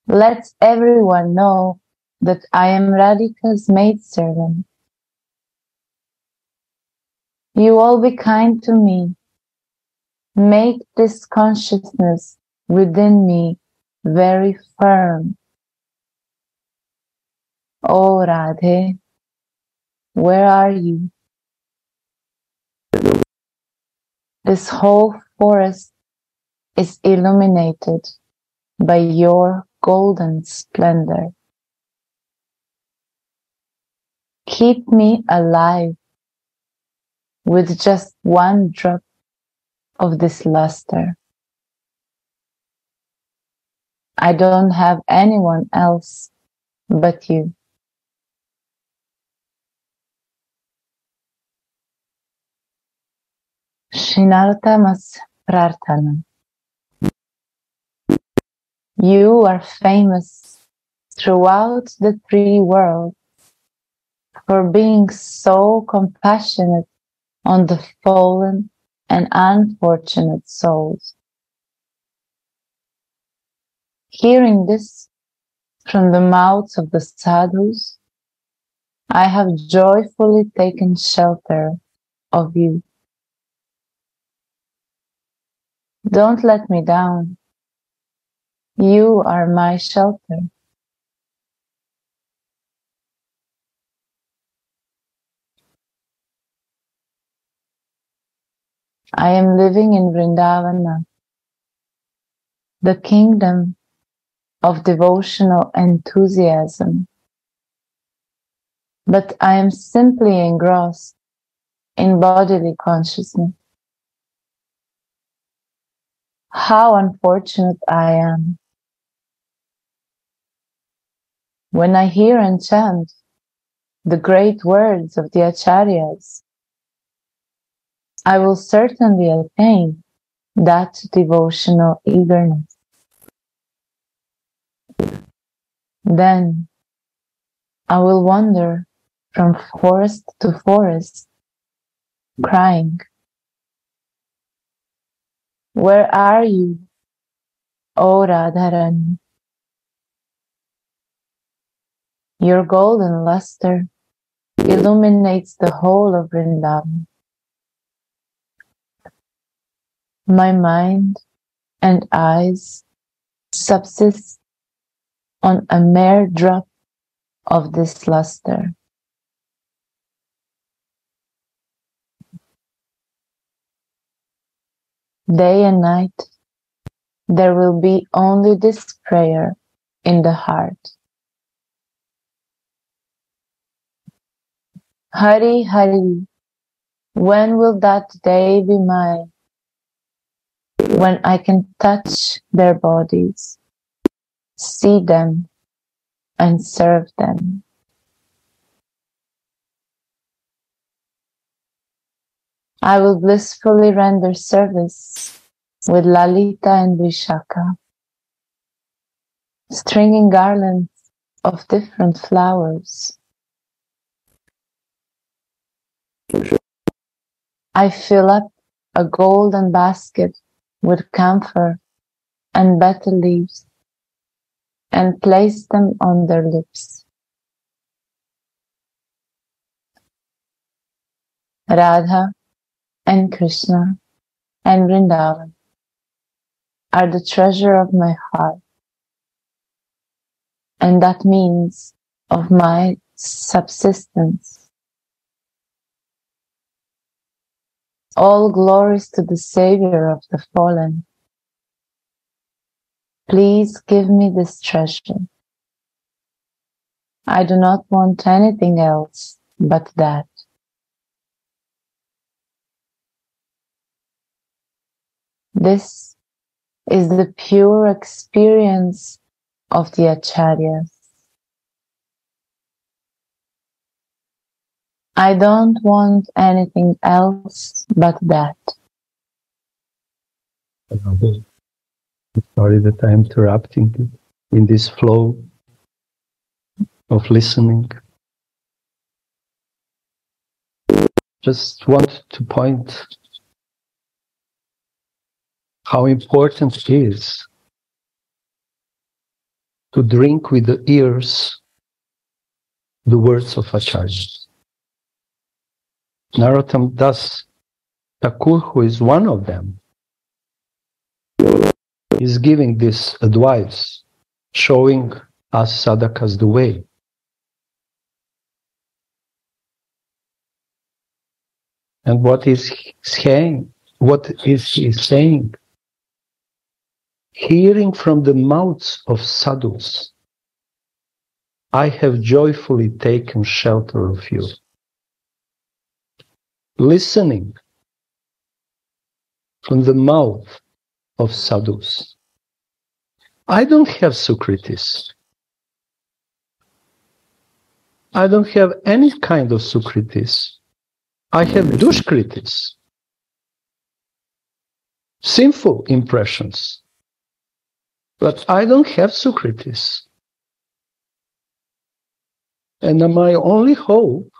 let everyone know that I am Radhika's maidservant. You all be kind to me. Make this consciousness within me very firm. Oh Radhe, where are you? This whole forest is illuminated by your golden splendor. Keep me alive with just one drop of this luster. I don't have anyone else but you. Sri Narottama's Prarthana. You are famous throughout the three worlds for being so compassionate on the fallen and unfortunate souls. Hearing this from the mouths of the sadhus, I have joyfully taken shelter of you. Don't let me down. You are my shelter. I am living in Vrindavana, the kingdom of devotional enthusiasm. But I am simply engrossed in bodily consciousness. How unfortunate I am. When I hear and chant the great words of the Acharyas, I will certainly attain that devotional eagerness. Then I will wander from forest to forest, crying, Where are you, O Radharani? Your golden luster illuminates the whole of Vrindavan. My mind and eyes subsist on a mere drop of this luster. Day and night, there will be only this prayer in the heart. Hari Hari, when will that day be mine? When I can touch their bodies, see them, and serve them. I will blissfully render service with Lalita and Vishaka, stringing garlands of different flowers. I fill up a golden basket with camphor and betel leaves and place them on their lips. Radha and Krishna and Vrindavan are the treasure of my heart. And that means of my subsistence. All glories to the Savior of the fallen. Please give me this treasure. I do not want anything else but that. This is the pure experience of the acharyas. I don't want anything else but that. Sorry that I'm interrupting in this flow of listening. Just want to point how important it is to drink with the ears the words of Acharya. Narottam Das Thakur, who is one of them, is giving this advice, showing us sadhakas the way. And what is saying? What is he saying? Hearing from the mouths of sadhus, I have joyfully taken shelter of you. Listening from the mouth of sadhus. I don't have Sukritis. I don't have any kind of Sukritis. I have Dushkritis. Sinful impressions. But I don't have Sukritis. And my only hope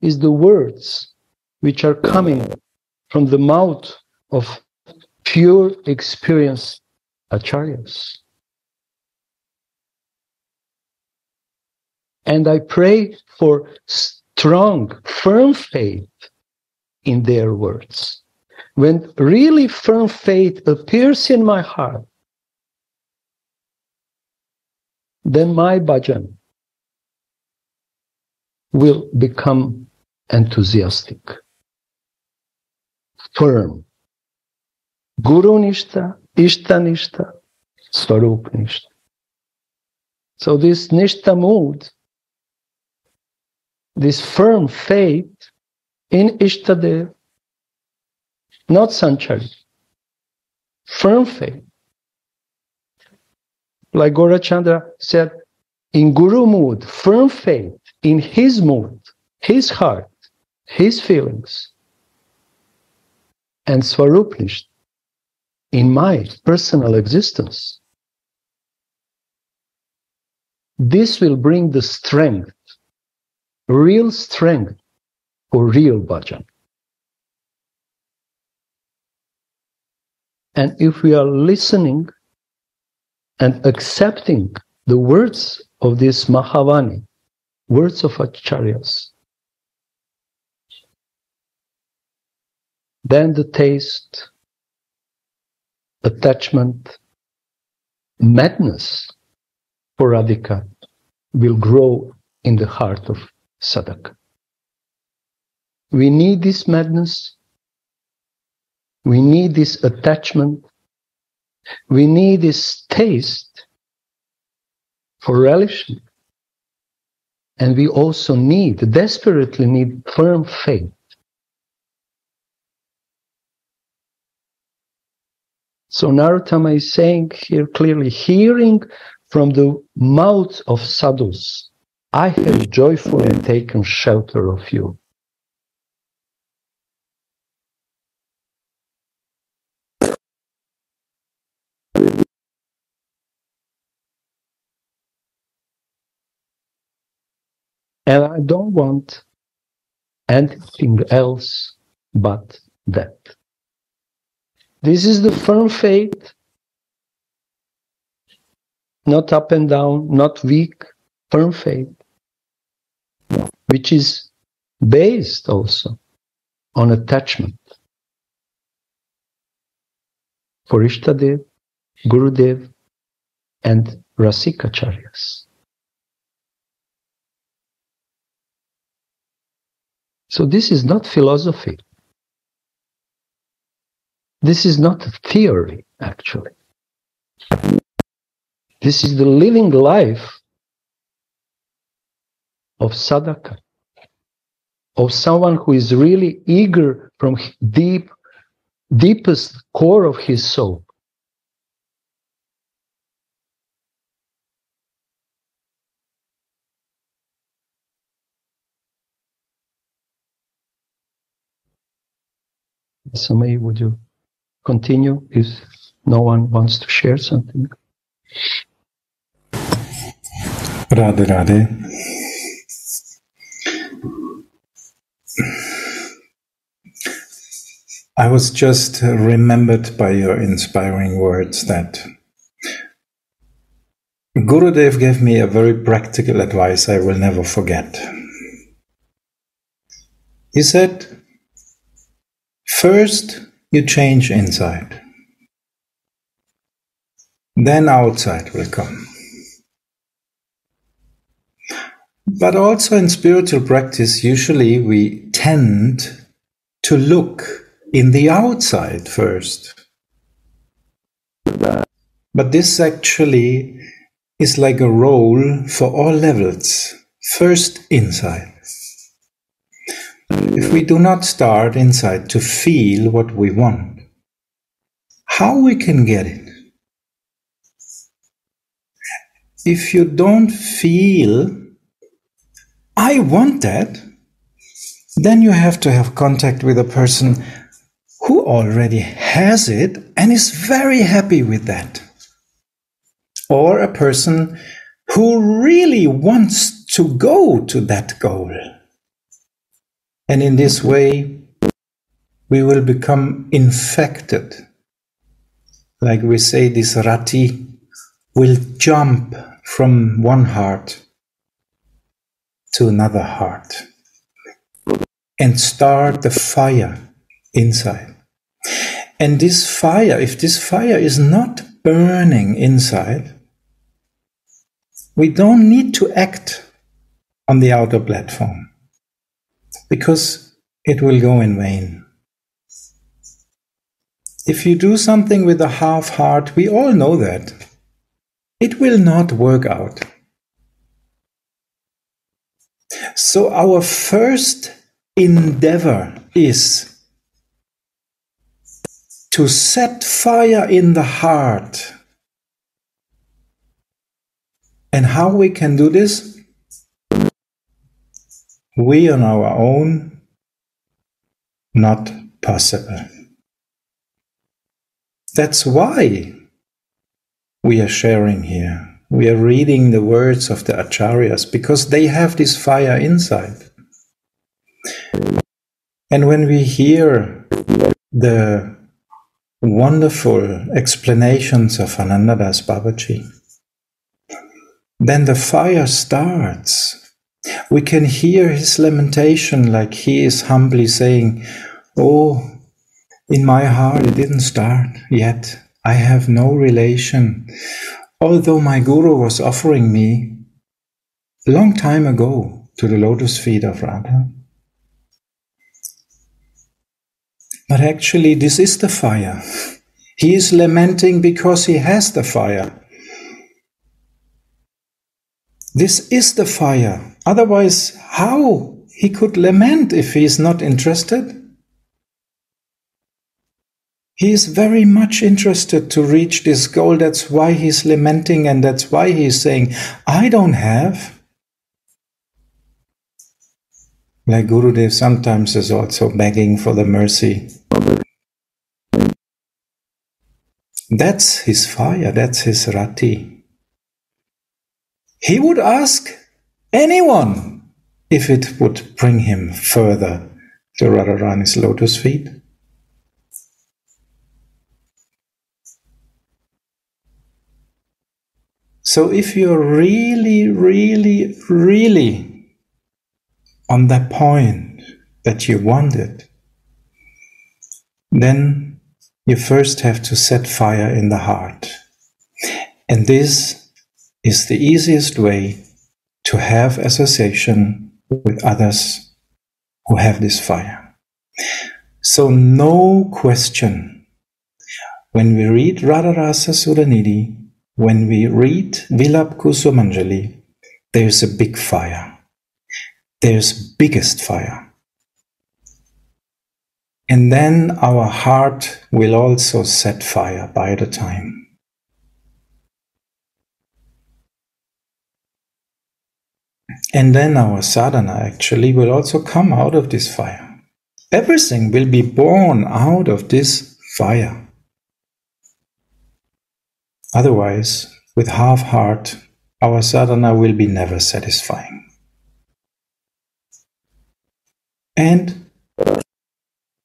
is the words which are coming from the mouth of pure experienced acharyas. And I pray for strong, firm faith in their words. When really firm faith appears in my heart, then my bhajan will become enthusiastic firm. Guru Nishta, Ishta Nishta, Swarup Nishta. So this Nishta mood, this firm faith in Ishtadev, not Sanchari, firm faith. Like Gaurachandra said, in Guru mood, firm faith in his mood, his heart, his feelings and Swarupnisht in my personal existence. This will bring the strength, real strength for real bhajan. And if we are listening and accepting the words of this Mahavani, words of Acharyas, Then the taste, attachment, madness for Radhika will grow in the heart of sadhaka. We need this madness. We need this attachment. We need this taste for relishing. And we also need, desperately need firm faith So Narottama is saying here clearly, hearing from the mouth of sadhus, I have joyfully taken shelter of you. And I don't want anything else but that. This is the firm faith, not up and down, not weak, firm faith, which is based also on attachment. For Ishtadev, Gurudev, and Rasikacharyas. So this is not philosophy. This is not a theory, actually. This is the living life of sadhaka, of someone who is really eager from deep, deepest core of his soul. Would you continue if no one wants to share something? Radhe Radhe. I was just remembered by your inspiring words that Gurudev gave me a very practical advice I will never forget. He said, First, you change inside, then outside will come. But also in spiritual practice, usually we tend to look in the outside first. But this actually is like a role for all levels. First inside. If we do not start inside to feel what we want, how we can get it? If you don't feel, I want that, then you have to have contact with a person who already has it and is very happy with that. Or a person who really wants to go to that goal. And in this way, we will become infected. Like we say, this rati will jump from one heart to another heart and start the fire inside. And this fire, if this fire is not burning inside, we don't need to act on the outer platform because it will go in vain. If you do something with a half heart, we all know that. It will not work out. So, our first endeavor is to set fire in the heart. And how we can do this? We on our own, not possible. That's why we are sharing here. We are reading the words of the Acharyas because they have this fire inside. And when we hear the wonderful explanations of Anandadas Babaji, then the fire starts. We can hear his lamentation like he is humbly saying, Oh, in my heart it didn't start yet. I have no relation. Although my guru was offering me a long time ago to the lotus feet of Radha. But actually, this is the fire. He is lamenting because he has the fire. This is the fire. Otherwise, how he could lament if he is not interested? He is very much interested to reach this goal. That's why he's lamenting and that's why he's saying, I don't have. Like Gurudev sometimes is also begging for the mercy. That's his fire, that's his rati. He would ask anyone if it would bring him further to Radharani's lotus feet. So if you're really, really, really on that point that you want it, then you first have to set fire in the heart. And this is the easiest way to have association with others who have this fire. So no question. When we read Radharasa Sudhanidhi, when we read Vilap Kusumanjali, there's a big fire. There's biggest fire. And then our heart will also set fire by the time. And then our sadhana actually will also come out of this fire. Everything will be born out of this fire. Otherwise, with half heart, our sadhana will be never satisfying. And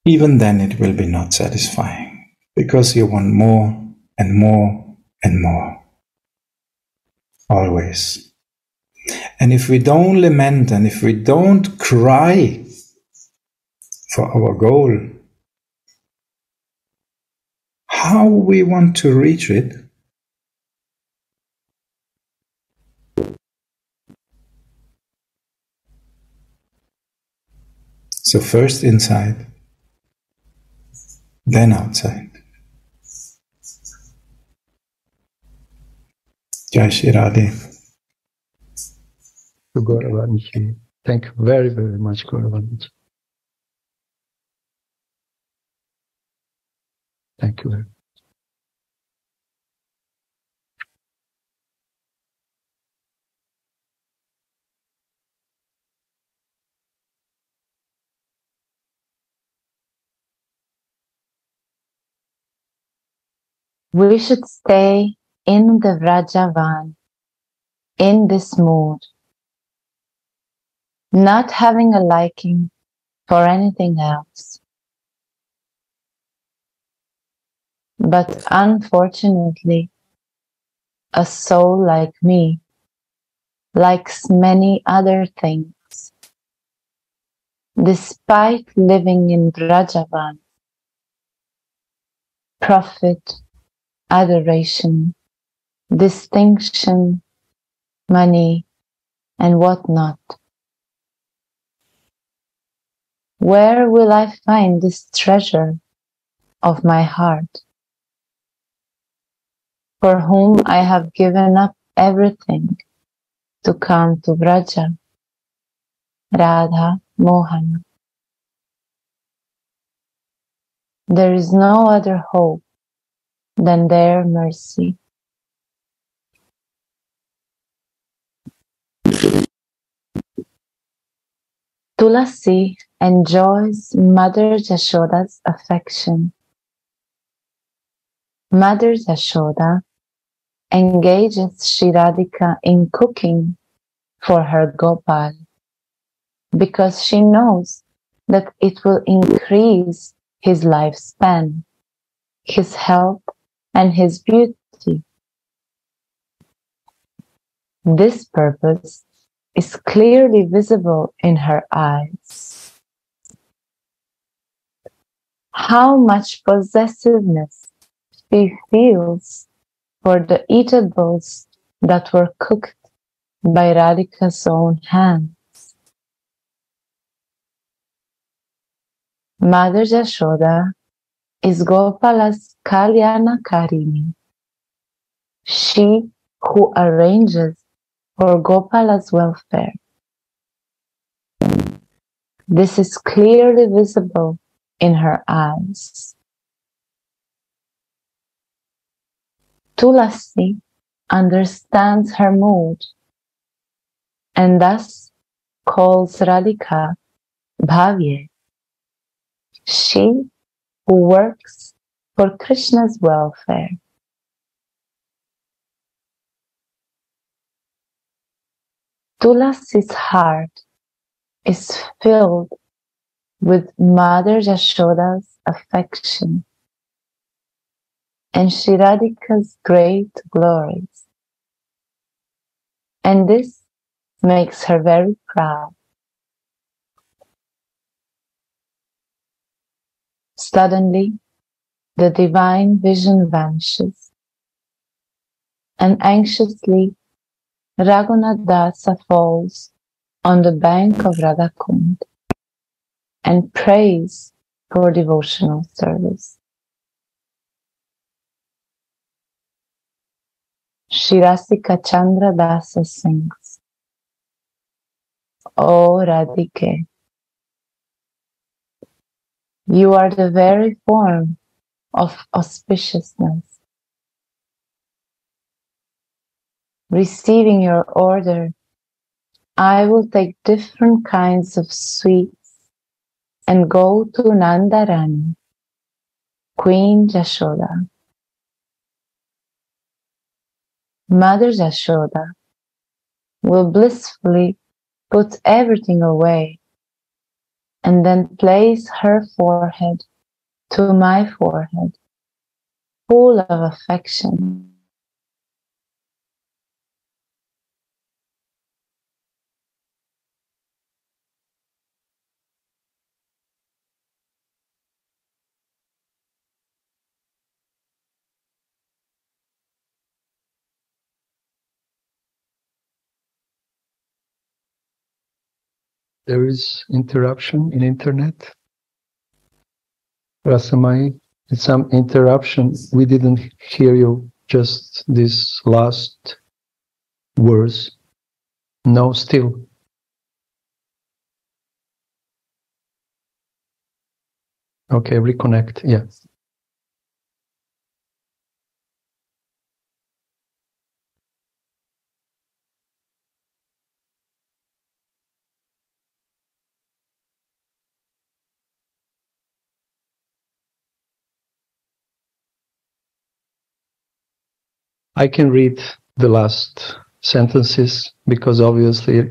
even then, it will be not satisfying because you want more and more and more. Always. And if we don't lament and if we don't cry for our goal, how we want to reach it So first inside, then outside. Jai Shri Radhe. Gauravanji. Thank you very, very much, Gauravanji. Thank you very. We should stay in the Vrajavan, in this mood, not having a liking for anything else. But unfortunately, a soul like me likes many other things. Despite living in Vrajavan, profit, adoration, distinction, money, and whatnot. Where will I find this treasure of my heart? For whom I have given up everything to come to Vraja, Radha Mohan. There is no other hope than their mercy. Tulasi enjoys Mother Jashoda's affection. Mother Jashoda engages Sri Radhika in cooking for her Gopal because she knows that it will increase his lifespan, his health, and his beauty. This purpose is clearly visible in her eyes. How much possessiveness she feels for the eatables that were cooked by Radhika's own hands. Mother Jashoda is Gopala's Kalyana Karini. She who arranges for Gopala's welfare. This is clearly visible in her eyes. Tulasi understands her mood and thus calls Radhika Bhavye, she who works for Krishna's welfare. Tulasi's heart is filled with Mother Yashoda's affection and Sri Radhika's great glories. And this makes her very proud. Suddenly, the divine vision vanishes, and anxiously Raghunath Dasa falls on the bank of Radhakund and prays for devotional service. Sri Rasika Chandra Dasa sings, O Radhike, you are the very form of auspiciousness. Receiving your order, I will take different kinds of sweets and go to Nandarani, Queen Jashoda. Mother Jashoda will blissfully put everything away and then place her forehead to my forehead, full of affection. There is interruption in internet. Rasamai, some interruption. We didn't hear you just this last words. No, still. Okay, reconnect. Yes. I can read the last sentences because obviously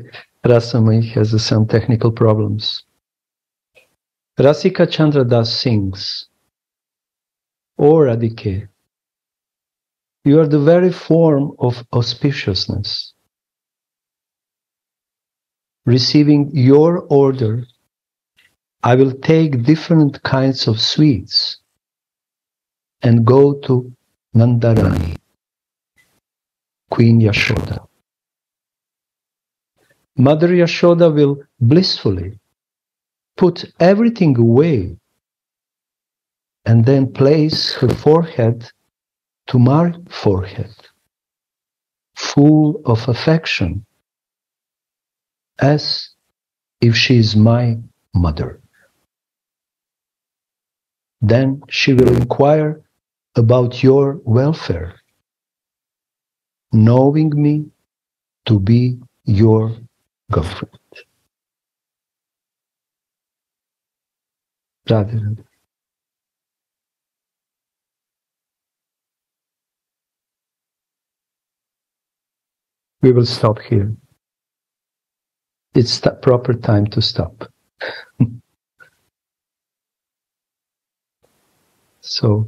Rasamai has some technical problems. Rasika Chandra Das sings, O Radhike, you are the very form of auspiciousness. Receiving your order, I will take different kinds of sweets and go to Nandarani. Queen Yashoda. Mother Yashoda will blissfully put everything away and then place her forehead to my forehead, full of affection, as if she is my mother. Then she will inquire about your welfare knowing me to be your girlfriend. Radhe We will stop here. It's the proper time to stop. so,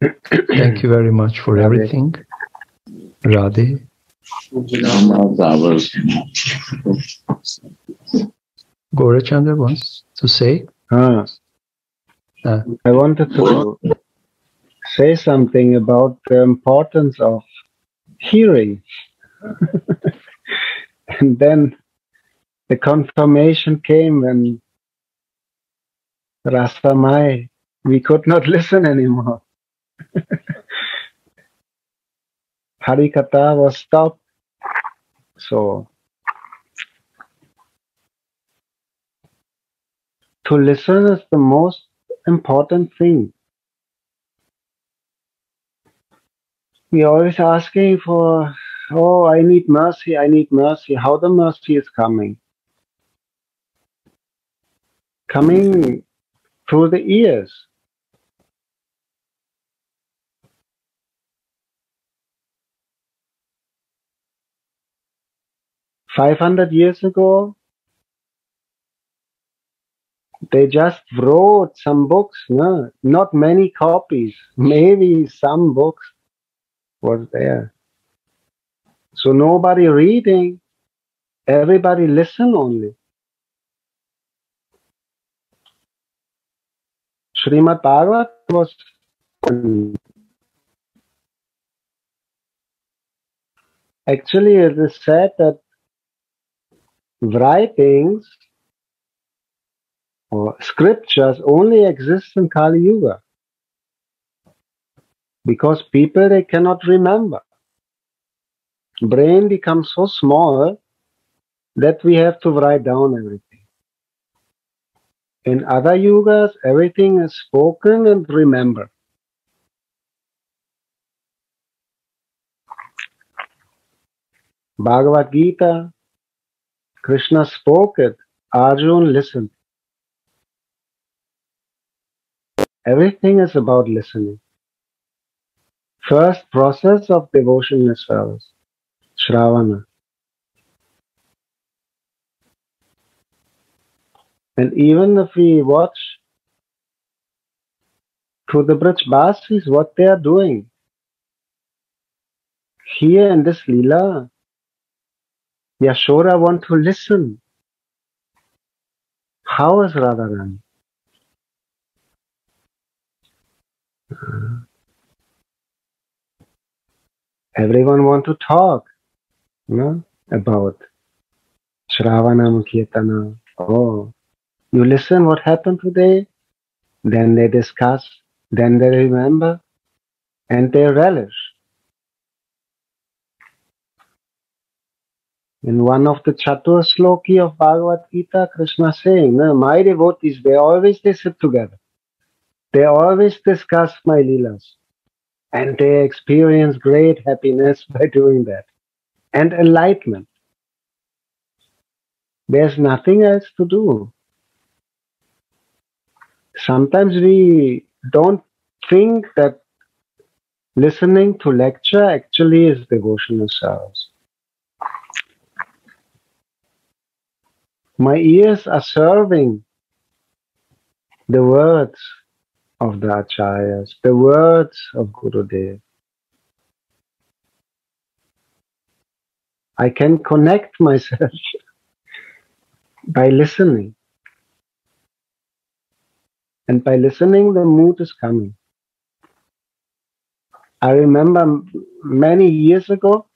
thank you very much for everything. Radhe. Gaurachandra wants to say. Ah. Uh, I wanted to say something about the importance of hearing. and then the confirmation came when Rasamai, we could not listen anymore. Harikatha was stopped. So to listen is the most important thing. we're always asking for, oh, I need mercy, I need mercy. How the mercy is coming? Coming through the ears. Five hundred years ago, they just wrote some books, no? not many copies, maybe some books was there. So nobody reading, everybody listen only. Srimad Bhagavat was actually it is said that writings or scriptures only exist in Kali Yuga because people they cannot remember. Brain becomes so small that we have to write down everything. In other yugas, everything is spoken and remembered. Bhagavad Gita, Krishna spoke it, Arjun listened. Everything is about listening. First process of devotion is service, Shravana. And even if we watch through the Braj Basis what they are doing, here in this Leela, Yashoda want to listen. How is Radharani? Uh, everyone want to talk no? about Shravanam Kirtana. Oh, you listen what happened today, then they discuss, then they remember, and they relish. In one of the Chatur Sloki of Bhagavad Gita, Krishna saying, my devotees, they always they sit together. They always discuss my leelas. And they experience great happiness by doing that. And enlightenment. There's nothing else to do. Sometimes we don't think that listening to lecture actually is devotional service. My ears are serving the words of the acharyas, the words of Guru Gurudev. I can connect myself by listening. And by listening, the mood is coming. I remember many years ago,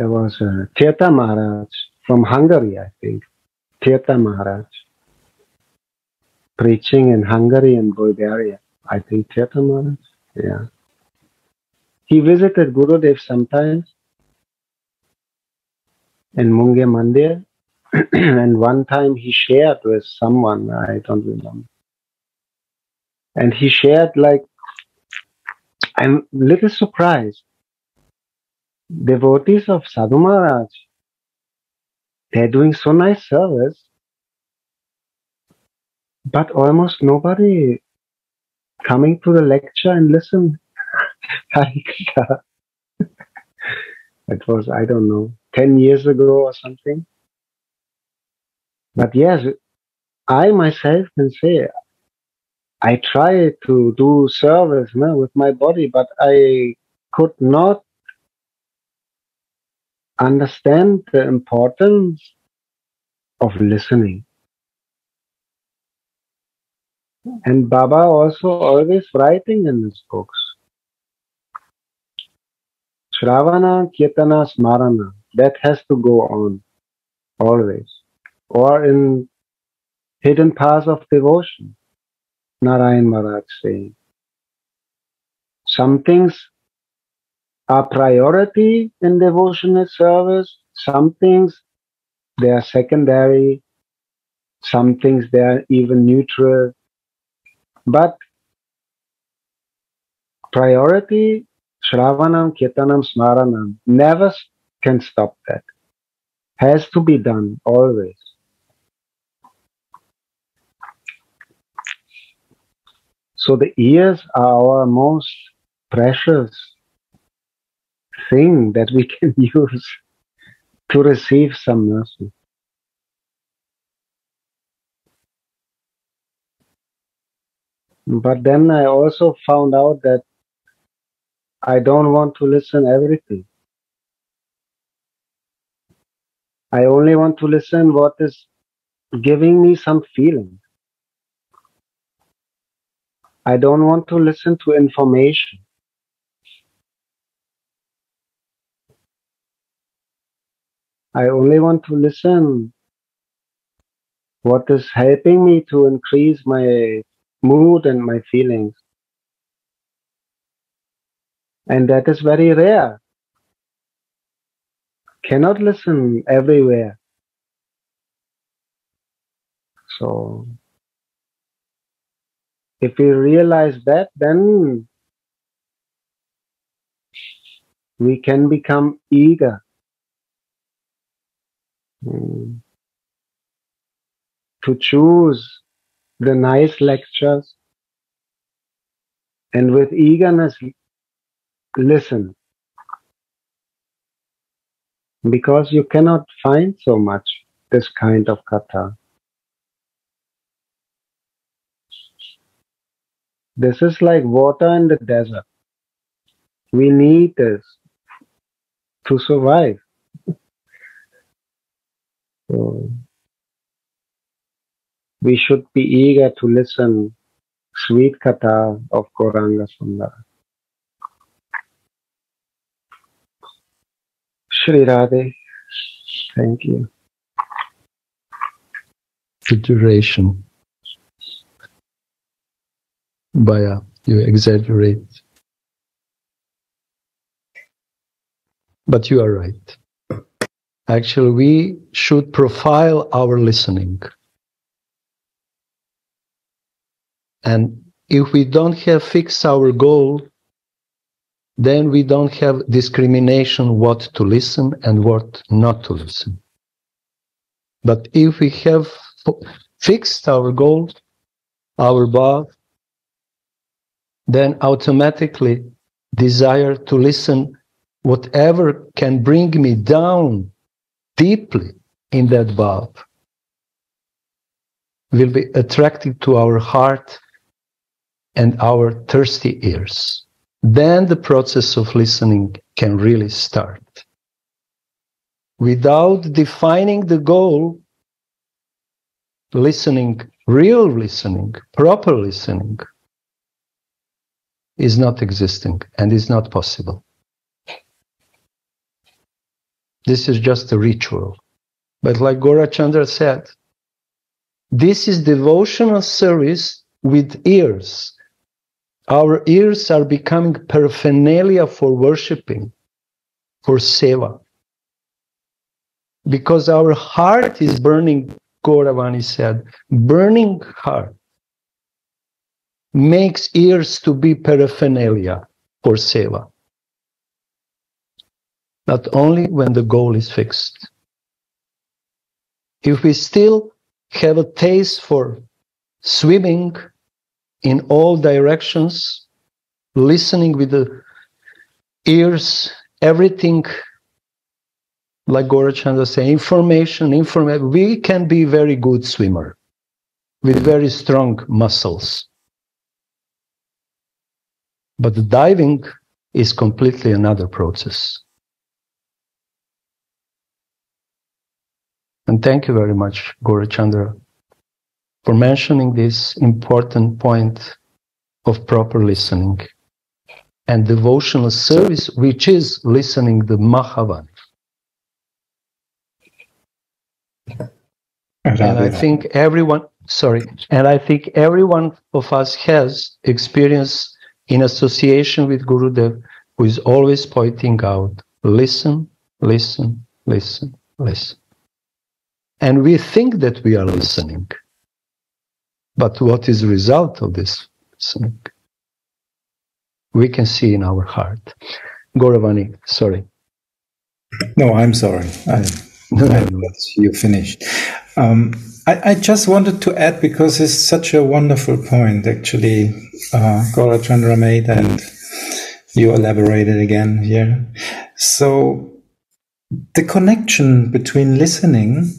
there was uh, a Tirtha Maharaj from Hungary, I think, Tirtha Maharaj, preaching in Hungary and Bulgaria. I think Tirtha Maharaj, yeah. He visited Gurudev sometimes in Munge Mandir, and one time he shared with someone, I don't remember. And he shared like, I'm a little surprised. Devotees of Sadhu Maharaj, they're doing so nice service, but almost nobody coming to the lecture and listen. it was, I don't know, 10 years ago or something. But yes, I myself can say I try to do service no, with my body, but I could not understand the importance of listening. And Baba also always writing in his books. Shravana, Kirtana, Smarana, that has to go on always. Or in hidden paths of devotion, Narayan Maharaj saying. Some things are priority in devotional service, some things they are secondary, some things they are even neutral. But priority, Shravanam, Kirtanam, Smaranam, never can stop that. Has to be done always. So the ears are our most precious thing that we can use to receive some mercy. But then I also found out that I don't want to listen everything. I only want to listen what is giving me some feeling. I don't want to listen to information. I only want to listen what is helping me to increase my mood and my feelings. And that is very rare. Cannot listen everywhere. So, if we realize that, then we can become eager Hmm. to choose the nice lectures and with eagerness listen because you cannot find so much this kind of katha. This is like water in the desert. We need this to survive. So we should be eager to listen sweet katha of Gauranga Sundara. Shri Radhe, thank you. The duration. Bhaiya, you exaggerate. But you are right. Actually, we should profile our listening. And if we don't have fixed our goal, then we don't have discrimination what to listen and what not to listen. But if we have fixed our goal, our path, then automatically desire to listen whatever can bring me down deeply in that path will be attracted to our heart and our thirsty ears. Then the process of listening can really start. Without defining the goal, listening, real listening, proper listening, is not existing and is not possible. This is just a ritual. But like Gaurachandra said, this is devotional service with ears. Our ears are becoming paraphernalia for worshipping, for seva. Because our heart is burning, Gauravani said, burning heart makes ears to be paraphernalia for seva. Not only when the goal is fixed. If we still have a taste for swimming in all directions, listening with the ears, everything, like Gaurachandra say, information, information. We can be very good swimmer with very strong muscles. But the diving is completely another process. And thank you very much, Gaurachandra, for mentioning this important point of proper listening and devotional service, which is listening the Mahavan. And I think everyone, sorry, and I think every one of us has experience in association with Gurudev who is always pointing out, listen, listen, listen, listen. And we think that we are listening. But what is the result of this listening? we can see in our heart. Gauravani, sorry. No, I'm sorry. I, No, I you finished. Um, I, I just wanted to add because it's such a wonderful point, actually, uh, Gaurachandra made, and you elaborated again here. So, the connection between listening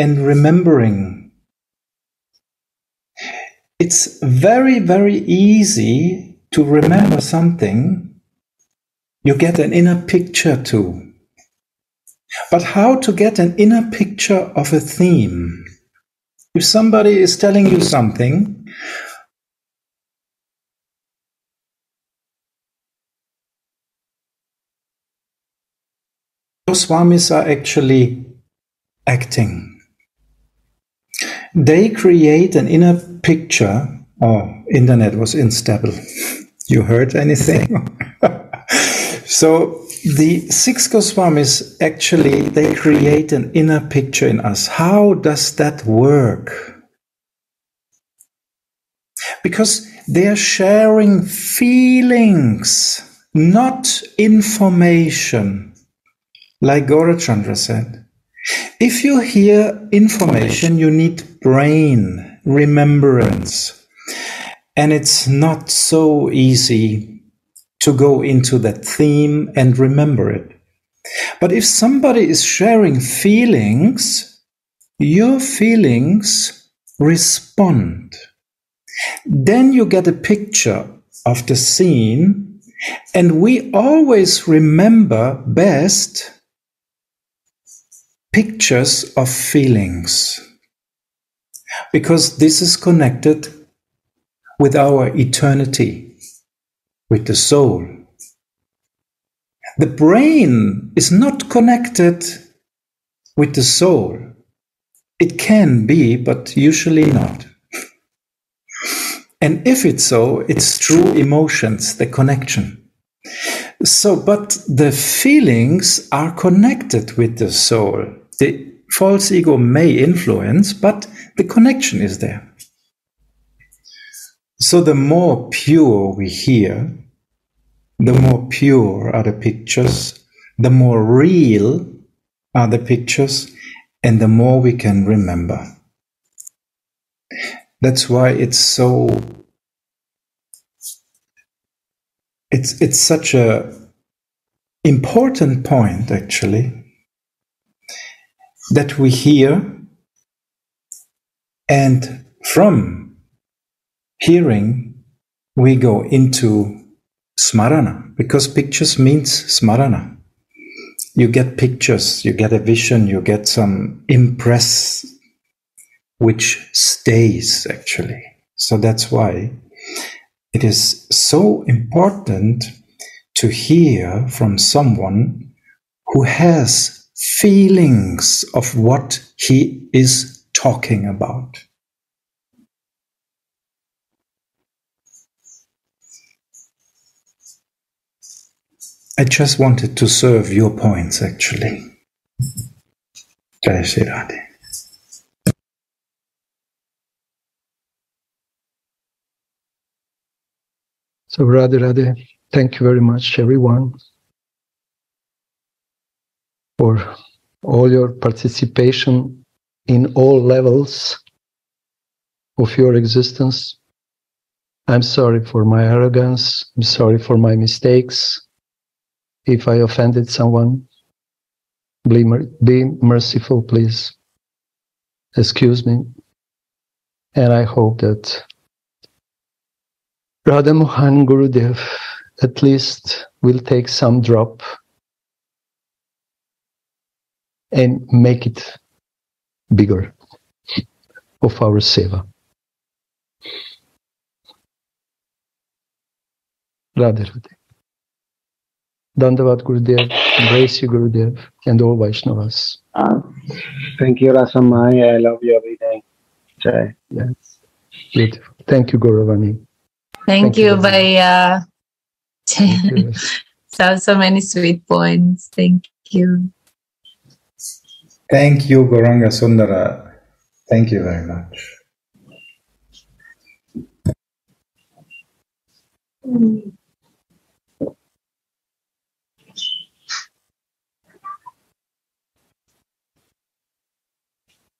and remembering. It's very, very easy to remember something. You get an inner picture too. But how to get an inner picture of a theme? If somebody is telling you something, Goswamis are actually acting. They create an inner picture. Oh, internet was unstable. You heard anything? so the six Goswamis actually they create an inner picture in us. How does that work? Because they are sharing feelings, not information, like Gaurachandra said. If you hear information, you need brain, remembrance. And it's not so easy to go into that theme and remember it. But if somebody is sharing feelings, your feelings respond. Then you get a picture of the scene, and we always remember best pictures of feelings because this is connected with our eternity, with the soul. The brain is not connected with the soul. It can be, but usually not. And if it's so, it's through emotions, the connection. So, but the feelings are connected with the soul. The false ego may influence, but the connection is there. So, the more pure we hear, the more pure are the pictures, the more real are the pictures, and the more we can remember. That's why it's so it's it's such a important point actually that we hear and from hearing we go into smarana because pictures means smarana. You get pictures you get a vision you get some impress which stays actually. So that's why it is so important to hear from someone who has feelings of what he is talking about. I just wanted to serve your points actually. Radhe. So, Radhe Radhe, thank you very much, everyone, for all your participation in all levels of your existence. I'm sorry for my arrogance. I'm sorry for my mistakes. If I offended someone, be, be merciful, please. Excuse me. And I hope that Radha Mohan Gurudev at least will take some drop and make it bigger of our seva. Radhe Radhe. Dandavat Gurudev, embrace you Gurudev and all Vaishnavas. Ah. Thank you, Rasamai. I love you every day. Jai. Yes. Beautiful. Thank you, Gauravani. Thank, Thank you you, Bhaiya. Thank you. so, so many sweet points. Thank you. Thank you, Gauranga Sundara. Thank you very much.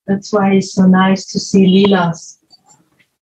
That's why it's so nice to see Lila's.